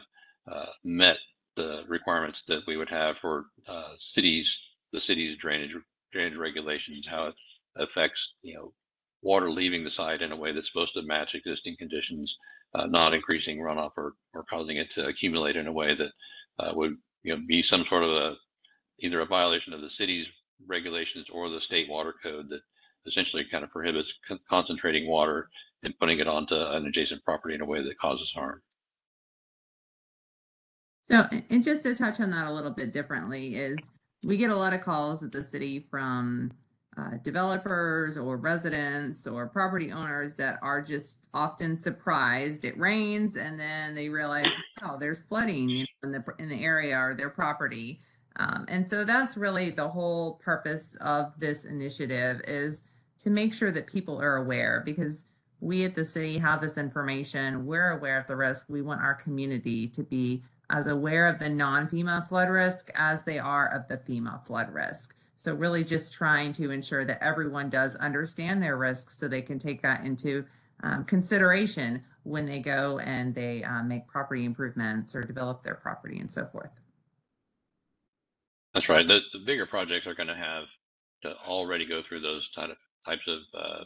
uh, met the requirements that we would have for uh, cities, the city's drainage drainage regulations, how it affects, you know, water leaving the site in a way that's supposed to match existing conditions, not increasing runoff or, or causing it to accumulate in a way that would, you know, be some sort of a either a violation of the city's regulations or the state water code that essentially kind of prohibits con- concentrating water and putting it onto an adjacent property in a way that causes harm. So, and just to touch on that a little bit differently is we get a lot of calls at the city from uh, developers or residents or property owners that are just often surprised it rains and then they realize, oh, there's flooding in the in the area or their property. Um, and so that's really the whole purpose of this initiative is to make sure that people are aware because we at the city have this information. We're aware of the risk. We want our community to be as aware of the non-FEMA flood risk as they are of the FEMA flood risk. So really just trying to ensure that everyone does understand their risks so they can take that into um, consideration when they go and they uh, make property improvements or develop their property and so forth. That's right. The, the bigger projects are going to have to already go through those of, types of uh,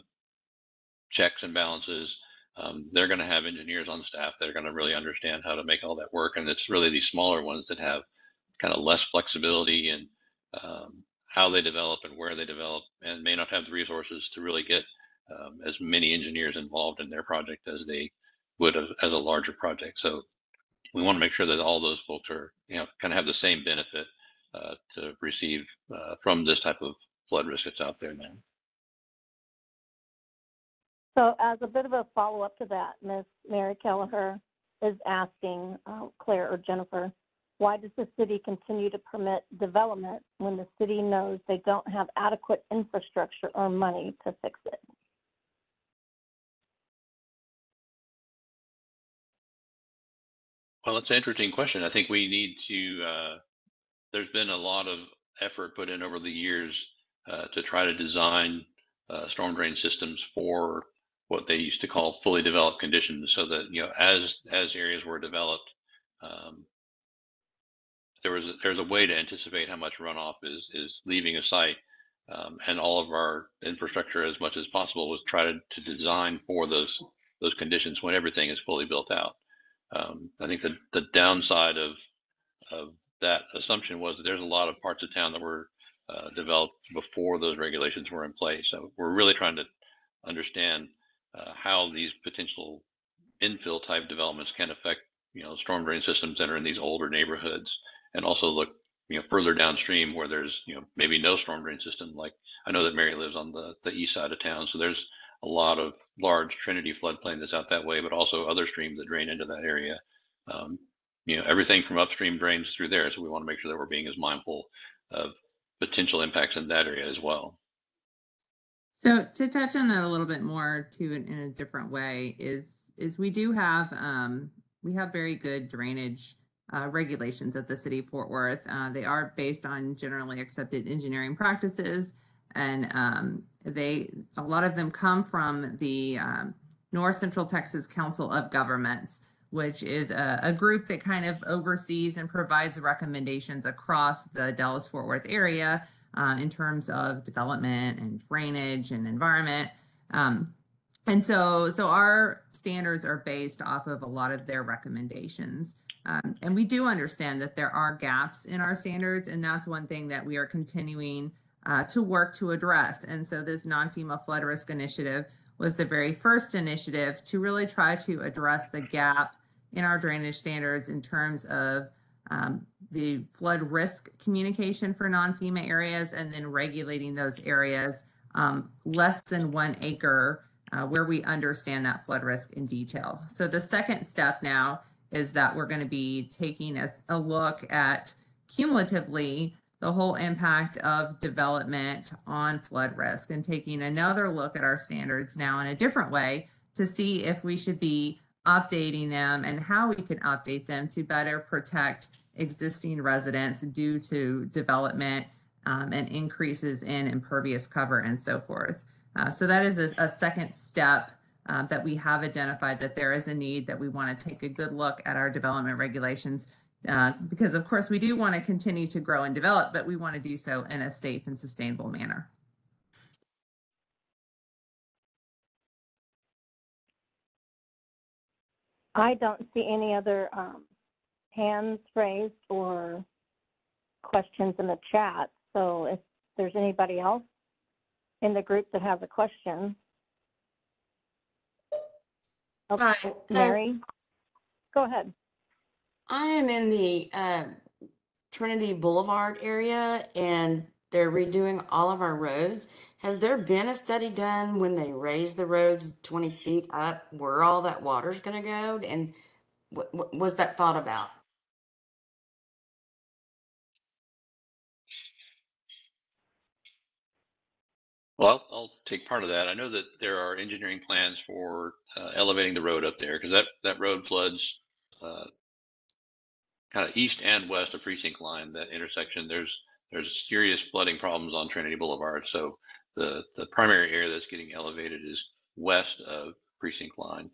checks and balances. Um, they're going to have engineers on staff that are going to really understand how to make all that work. And it's really these smaller ones that have kind of less flexibility and um, how they develop and where they develop and may not have the resources to really get um, as many engineers involved in their project as they would have as a larger project. So we want to make sure that all those folks are, you know, kind of have the same benefit uh, to receive uh, from this type of flood risk that's out there now. So as a bit of a follow-up to that, Ms. Mary Kelleher is asking uh, Claire or Jennifer, why does the city continue to permit development when the city knows they don't have adequate infrastructure or money to fix it? Well, it's an interesting question. I think we need to, uh, there's been a lot of effort put in over the years uh, to try to design uh, storm drain systems for what they used to call fully developed conditions so that, you know, as, as areas were developed, um, there was, there's a way to anticipate how much runoff is, is leaving a site. Um, and all of our infrastructure as much as possible was try to, to design for those, those conditions when everything is fully built out. Um, I think the, the downside of, of that assumption was that there's a lot of parts of town that were uh, developed before those regulations were in place. So we're really trying to understand uh, how these potential infill type developments can affect, you know, storm drain systems that are in these older neighborhoods, and also look, you know, further downstream where there's, you know, maybe no storm drain system. Like I know that Mary lives on the the east side of town, so there's a lot of large Trinity floodplain that's out that way, but also other streams that drain into that area. Um, you know, everything from upstream drains through there. So we want to make sure that we're being as mindful of potential impacts in that area as well. So to touch on that a little bit more in, in a different way is is we do have um, we have very good drainage uh, regulations at the city of Fort Worth. Uh, they are based on generally accepted engineering practices, and um, they a lot of them come from the um, North Central Texas Council of Governments, which is a, a group that kind of oversees and provides recommendations across the Dallas Fort Worth area uh, in terms of development and drainage and environment. Um, and so, so our standards are based off of a lot of their recommendations. Um, and we do understand that there are gaps in our standards, and that's one thing that we are continuing uh, to work to address. And so, this non FEMA flood risk initiative was the very first initiative to really try to address the gap in our drainage standards in terms of um, the flood risk communication for non FEMA areas and then regulating those areas um, less than one acre uh, where we understand that flood risk in detail. So the second step now is that we're going to be taking a, a look at cumulatively the whole impact of development on flood risk and taking another look at our standards now in a different way to see if we should be updating them and how we can update them to better protect existing residents due to development um, and increases in impervious cover and so forth. Uh, so that is a, a second step uh, that we have identified that there is a need that we want to take a good look at our development regulations Uh, because of course we do want to continue to grow and develop, but we want to do so in a safe and sustainable manner. I don't see any other um, hands raised or questions in the chat. So if there's anybody else in the group that has a question. Hi, Okay, uh, Mary, go ahead. I am in the uh, Trinity Boulevard area and they're redoing all of our roads. Has there been a study done when they raise the roads 20 feet up where all that water's going to go? And what, was that thought about? Well, I'll, I'll take part of that. I know that there are engineering plans for uh, elevating the road up there because that, that road floods uh, kind of east and west of precinct line. That intersection, there's there's serious flooding problems on Trinity Boulevard. So the the primary area that's getting elevated is west of precinct line,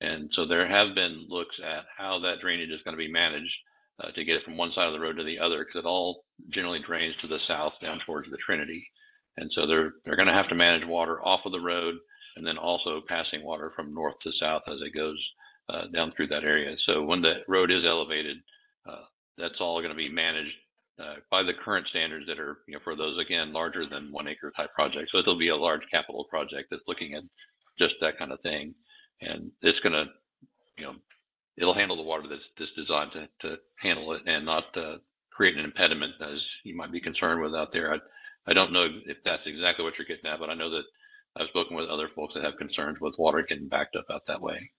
and so there have been looks at how that drainage is going to be managed uh, to get it from one side of the road to the other because it all generally drains to the south down towards the Trinity. And so they're they're going to have to manage water off of the road and then also passing water from north to south as it goes uh, down through that area. So when the road is elevated, uh, that's all going to be managed uh, by the current standards that are you know for those again larger than one acre type projects. So it'll be a large capital project that's looking at just that kind of thing, and it's going to you know it'll handle the water that's, that's designed to, to handle it and not uh, create an impediment as you might be concerned with out there. I, I don't know if that's exactly what you're getting at, but I know that I've spoken with other folks that have concerns with water getting backed up out that way.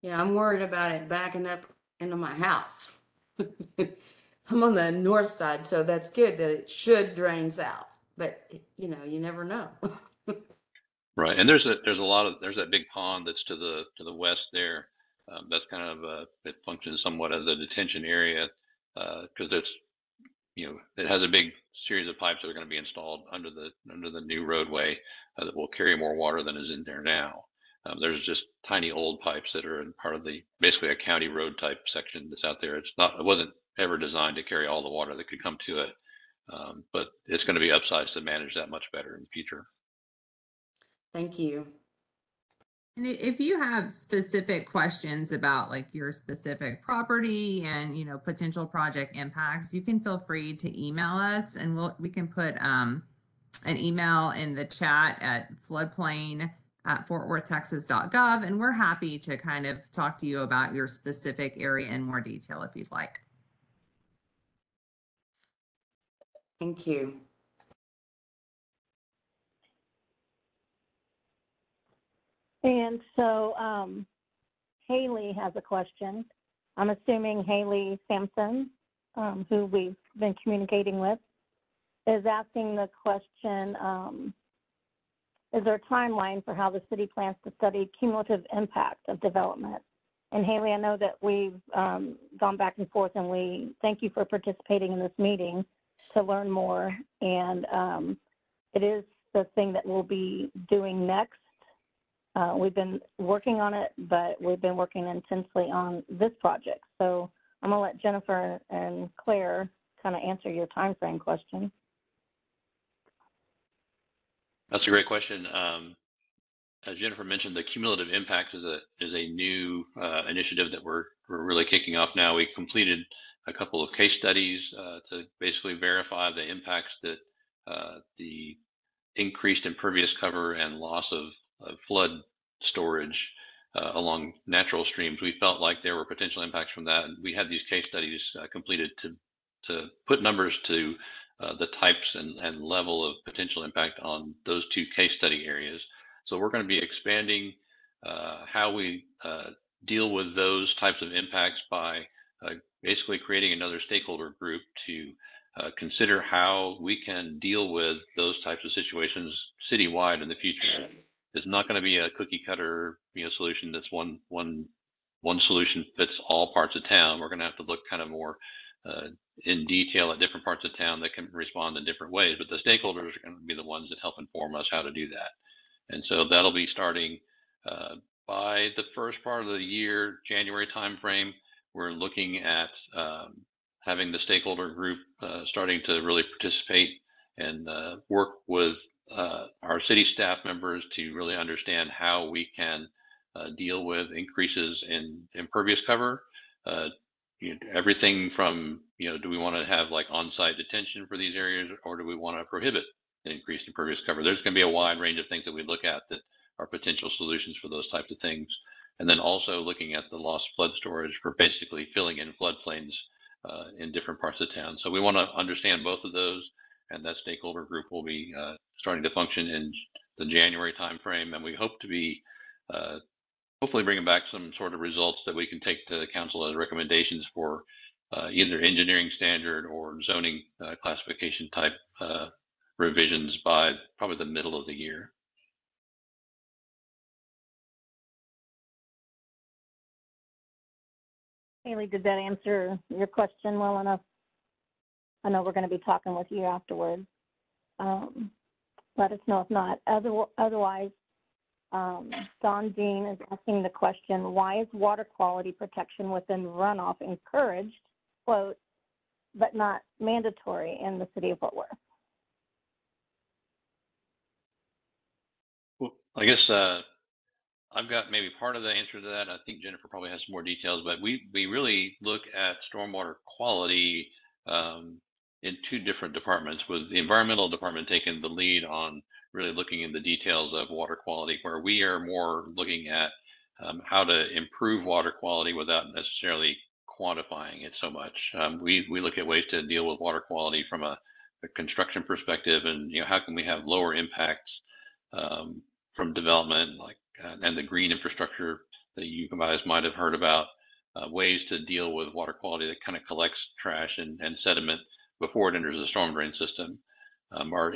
Yeah, I'm worried about it backing up into my house. I'm on the north side, so that's good that it should drain south. But, you know, you never know. Right, and there's a there's a lot of there's that big pond that's to the to the west there. Um, that's kind of uh, it functions somewhat as a detention area because it's you know it has a big series of pipes that are going to be installed under the under the new roadway uh, that will carry more water than is in there now. Um, there's just tiny old pipes that are in part of the basically a county road type section that's out there. It's not it wasn't ever designed to carry all the water that could come to it, um, but it's going to be upsized to manage that much better in the future. Thank you. And if you have specific questions about like your specific property and, you know, potential project impacts, you can feel free to email us and we'll, we can put, um, an email in the chat at floodplain at fortworthtexas.gov. And we're happy to kind of talk to you about your specific area in more detail if you'd like. Thank you. And so um, Haley has a question. I'm assuming Haley Sampson, um, who we've been communicating with, is asking the question, um, is there a timeline for how the city plans to study cumulative impact of development? And Haley, I know that we've um, gone back and forth and we thank you for participating in this meeting to learn more. And um, it is the thing that we'll be doing next. Uh, we've been working on it, but we've been working intensely on this project. So I'm gonna let Jennifer and Claire kind of answer your time frame question. That's a great question. Um, as Jennifer mentioned, the cumulative impact is a is a new uh, initiative that we're we're really kicking off now. We completed a couple of case studies uh, to basically verify the impacts that uh, the increased impervious cover and loss of flood storage uh, along natural streams. We felt like there were potential impacts from that. We had these case studies uh, completed to to put numbers to uh, the types and, and level of potential impact on those two case study areas. So we're going to be expanding uh, how we uh, deal with those types of impacts by uh, basically creating another stakeholder group to consider how we can deal with those types of situations citywide in the future. It's not going to be a cookie cutter you know solution that's one one one solution fits all parts of town. We're going to have to look kind of more uh, in detail at different parts of town that can respond in different ways. But the stakeholders are going to be the ones that help inform us how to do that. And so that'll be starting uh, by the first part of the year, January timeframe. we're looking at um, having the stakeholder group uh, starting to really participate and uh, work with uh, our city staff members to really understand how we can uh, deal with increases in impervious cover. Uh, you know, everything from, you know, do we want to have like on-site detention for these areas or do we want to prohibit increased impervious cover? There's going to be a wide range of things that we look at that are potential solutions for those types of things. And then also looking at the lost flood storage for basically filling in floodplains uh, in different parts of town. So we want to understand both of those, and that stakeholder group will be uh, starting to function in the January timeframe, and we hope to be uh, hopefully bringing back some sort of results that we can take to the council as recommendations for uh, either engineering standard or zoning uh, classification type uh, revisions by probably the middle of the year. Haley, did that answer your question well enough? I know we're going to be talking with you afterwards. Um, let us know if not. Other, otherwise, um, Don Dean is asking the question, why is water quality protection within runoff encouraged, quote, but not mandatory in the city of Fort Worth? Well, I guess uh, I've got maybe part of the answer to that. I think Jennifer probably has some more details, but we we really look at stormwater quality um, in two different departments. was the environmental department taking the lead on really looking in the details of water quality, where we are more looking at um, how to improve water quality without necessarily quantifying it so much. Um, we we look at ways to deal with water quality from a, a construction perspective, and you know how can we have lower impacts um, from development, like uh, and the green infrastructure that you guys might have heard about, uh, ways to deal with water quality that kind of collects trash and, and sediment before it enters the storm drain system. Um, our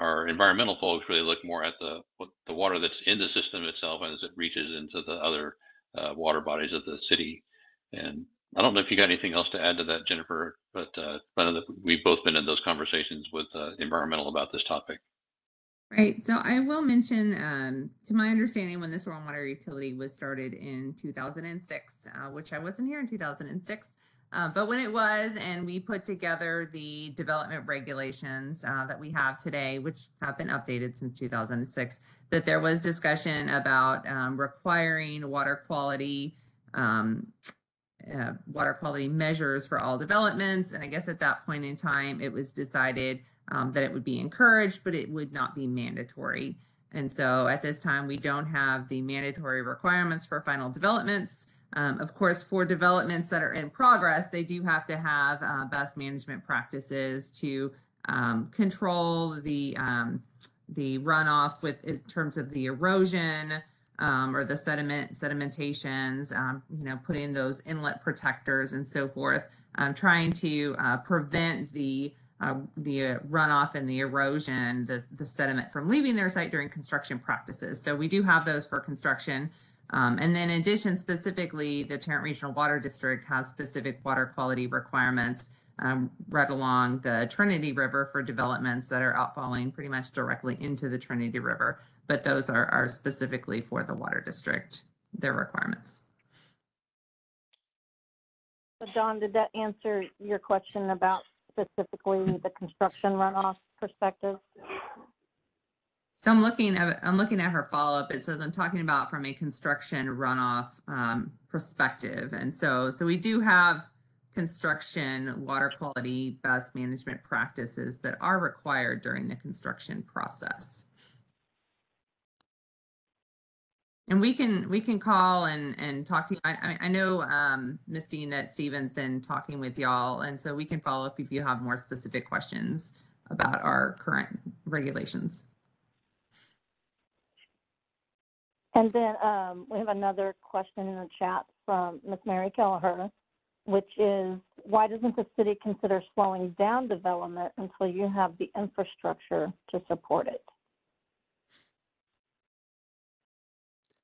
our environmental folks really look more at the the water that's in the system itself as it reaches into the other uh, water bodies of the city. And I don't know if you got anything else to add to that, Jennifer, but uh, I know that we've both been in those conversations with uh, environmental about this topic. Right. So I will mention, um, to my understanding, when the stormwater utility was started in 2006, uh, which I wasn't here in 2006, uh, but when it was, and we put together the development regulations uh, that we have today, which have been updated since 2006, that there was discussion about um, requiring water quality. Um, uh, water quality measures for all developments. And I guess at that point in time, it was decided um, that it would be encouraged, but it would not be mandatory. And so at this time, we don't have the mandatory requirements for final developments. Um, of course, for developments that are in progress, they do have to have uh, best management practices to um, control the um, the runoff with in terms of the erosion um, or the sediment sedimentations. Um, you know, putting those inlet protectors and so forth, trying to uh, prevent the uh, the runoff and the erosion, the, the sediment from leaving their site during construction practices. So we do have those for construction. Um, and then in addition, specifically, the Tarrant Regional Water District has specific water quality requirements um, right along the Trinity River for developments that are outfalling pretty much directly into the Trinity River. But those are, are specifically for the water district, their requirements. So Don, did that answer your question about specifically the construction runoff perspective? So I'm looking at I'm looking at her follow up. It says I'm talking about from a construction runoff um, perspective, and so so we do have construction water quality best management practices that are required during the construction process. And we can we can call and and talk to you. I, I know um. Dean that Stephen's been talking with y'all, and so we can follow up if you have more specific questions about our current regulations. And then um, we have another question in the chat from Ms. Mary Kelleher, which is why doesn't the city consider slowing down development until you have the infrastructure to support it?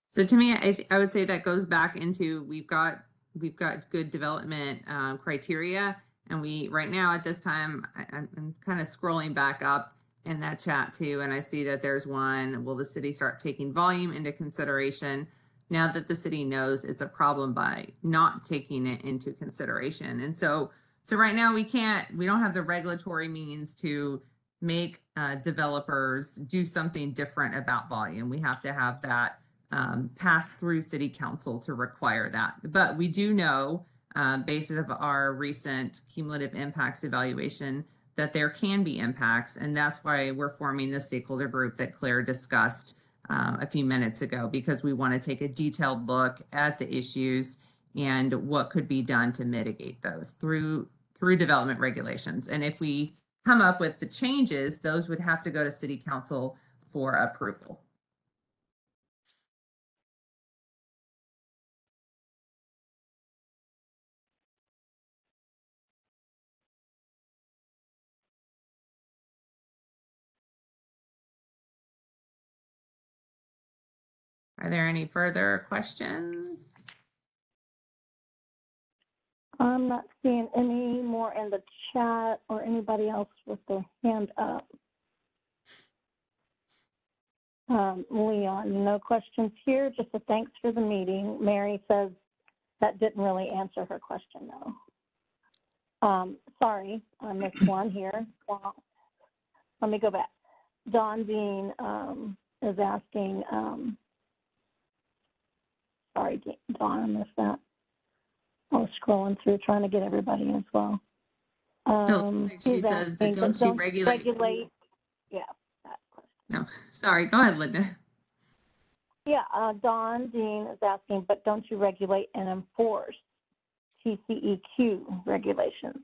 So to me, I, I would say that goes back into we've got we've got good development um, criteria, and we right now at this time I, I'm kind of scrolling back up in that chat too, and I see that there's one. Will the city start taking volume into consideration? now that the city knows it's a problem by not taking it into consideration. And so, so right now we can't, we don't have the regulatory means to make uh, developers do something different about volume. We have to have that um, pass through city council to require that. But we do know, uh, based of our recent cumulative impacts evaluation, that there can be impacts. And that's why we're forming the stakeholder group that Claire discussed um, a few minutes ago, because we want to take a detailed look at the issues and what could be done to mitigate those through through development regulations. And if we come up with the changes, those would have to go to city council for approval. Are there any further questions? I'm not seeing any more in the chat or anybody else with their hand up. Um, Leon, no questions here, just a thanks for the meeting. Mary says that didn't really answer her question though. Um, sorry, I missed one here. Let me go back. Don Dean, um, is asking, um, sorry, D- Don, I missed that. I was scrolling through trying to get everybody as well. So, Um, she says, but asking, don't you regulate- Regulate, yeah, that question. No, sorry, go ahead, Linda. Yeah, uh, Don Dean is asking, but don't you regulate and enforce TCEQ regulations?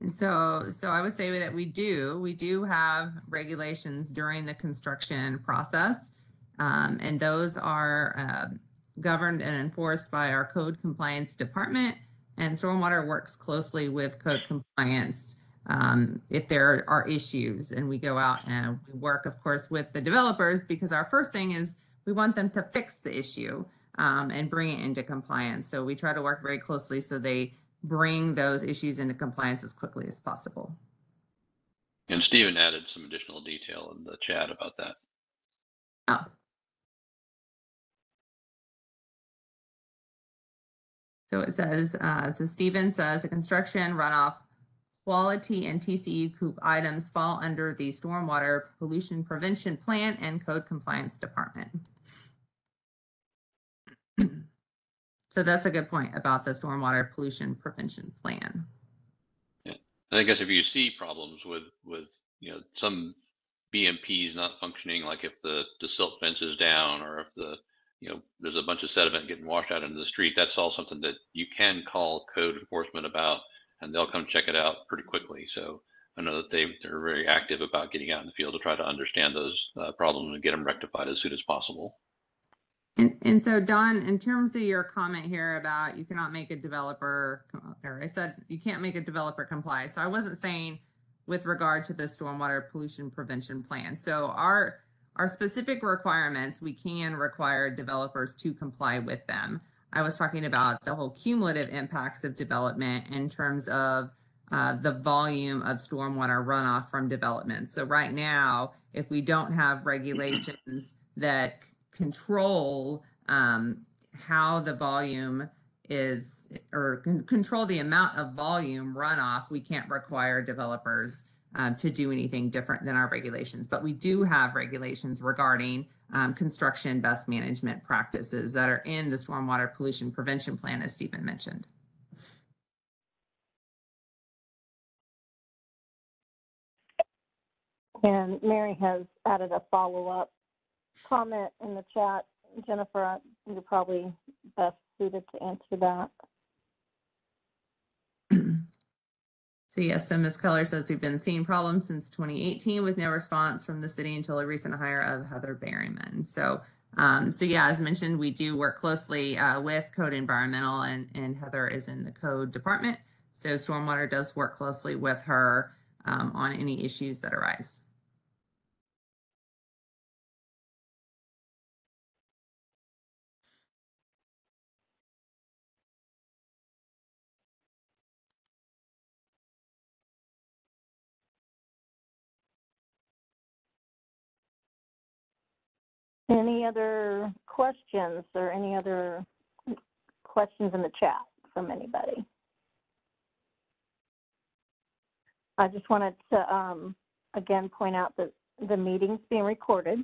And so, so I would say that we do, we do have regulations during the construction process. Um, and those are, uh, governed and enforced by our code compliance department. And stormwater works closely with code compliance, um, if there are issues. And we go out and we work, of course, with the developers because our first thing is we want them to fix the issue, um, and bring it into compliance. So we try to work very closely so they bring those issues into compliance as quickly as possible. And Stephen added some additional detail in the chat about that. Oh. So it says, uh, so Steven says, the construction runoff quality and TCE items fall under the Stormwater Pollution Prevention Plan and Code Compliance Department. So that's a good point about the Stormwater Pollution Prevention Plan. And I guess if you see problems with, with, you know, some BMPs not functioning, like if the, the silt fence is down or if the, you know, there's a bunch of sediment getting washed out into the street, that's all something that you can call code enforcement about and they'll come check it out pretty quickly. So I know that they, they're very active about getting out in the field to try to understand those uh, problems and get them rectified as soon as possible. And, and so Don, in terms of your comment here about you cannot make a developer, or I said you can't make a developer comply. So I wasn't saying with regard to the stormwater pollution prevention plan. So our, our specific requirements, we can require developers to comply with them. I was talking about the whole cumulative impacts of development in terms of uh, the volume of stormwater runoff from development. So right now, if we don't have regulations that control um, how the volume is or con- control the amount of volume runoff, we can't require developers um, to do anything different than our regulations. But we do have regulations regarding um, construction best management practices that are in the stormwater pollution prevention plan, as Stephen mentioned. And Mary has added a follow-up comment in the chat. Jennifer, you're probably best suited to answer that. So yes, Ms. Keller says we've been seeing problems since 2018 with no response from the city until a recent hire of Heather Berryman. So, um, so yeah, as mentioned, we do work closely uh, with Code Environmental, and and Heather is in the Code Department. So Stormwater does work closely with her um, on any issues that arise. Other questions or any other questions in the chat from anybody? I just wanted to, um, again, point out that the meeting's being recorded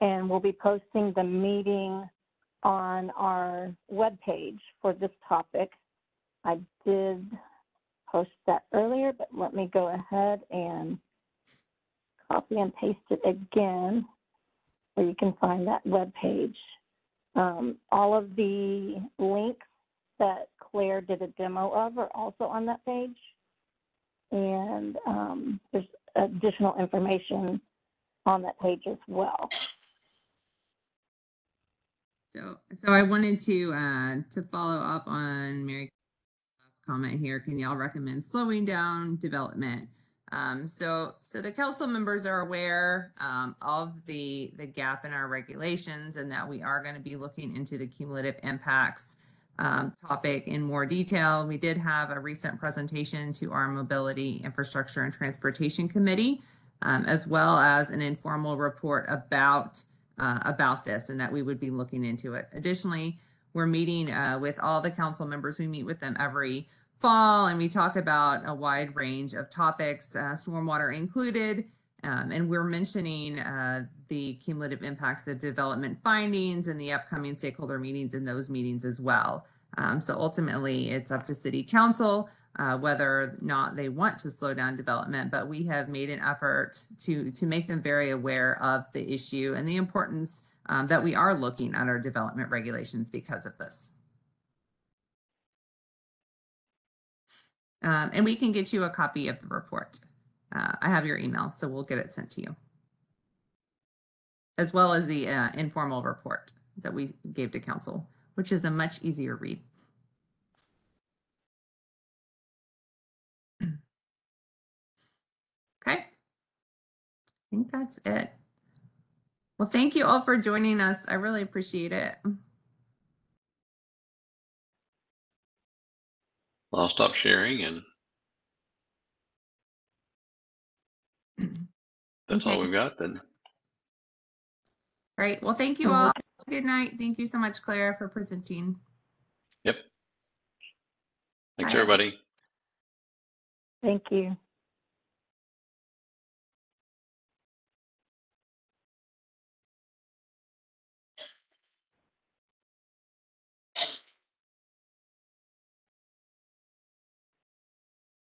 and we'll be posting the meeting on our webpage for this topic. I did post that earlier, but let me go ahead and copy and paste it again where you can find that webpage. Um, all of the links that Claire did a demo of are also on that page. And um, there's additional information on that page as well. So, so I wanted to, uh, to follow up on Mary comment here. Can y'all recommend slowing down development? Um, so, so the council members are aware, um, of the, the gap in our regulations and that we are going to be looking into the cumulative impacts, um, topic in more detail. We did have a recent presentation to our Mobility, Infrastructure and Transportation Committee, um, as well as an informal report about, uh, about this and that we would be looking into it. Additionally, we're meeting uh, with all the council members. We meet with them every fall and we talk about a wide range of topics, uh, stormwater included. Um, and we're mentioning uh, the cumulative impacts of development findings and the upcoming stakeholder meetings in those meetings as well. Um, so ultimately, it's up to city council uh, whether or not they want to slow down development, but we have made an effort to to make them very aware of the issue and the importance um, that we are looking at our development regulations because of this. Um, and we can get you a copy of the report. Uh, I have your email, so we'll get it sent to you. As well as the uh, informal report that we gave to council, which is a much easier read. Okay. I think that's it. Well, thank you all for joining us. I really appreciate it. I'll stop sharing and that's all we've got then. Great. Well, thank you all. Good night. Thank you so much, Clara, for presenting. Yep. Thanks, Bye. everybody. Thank you.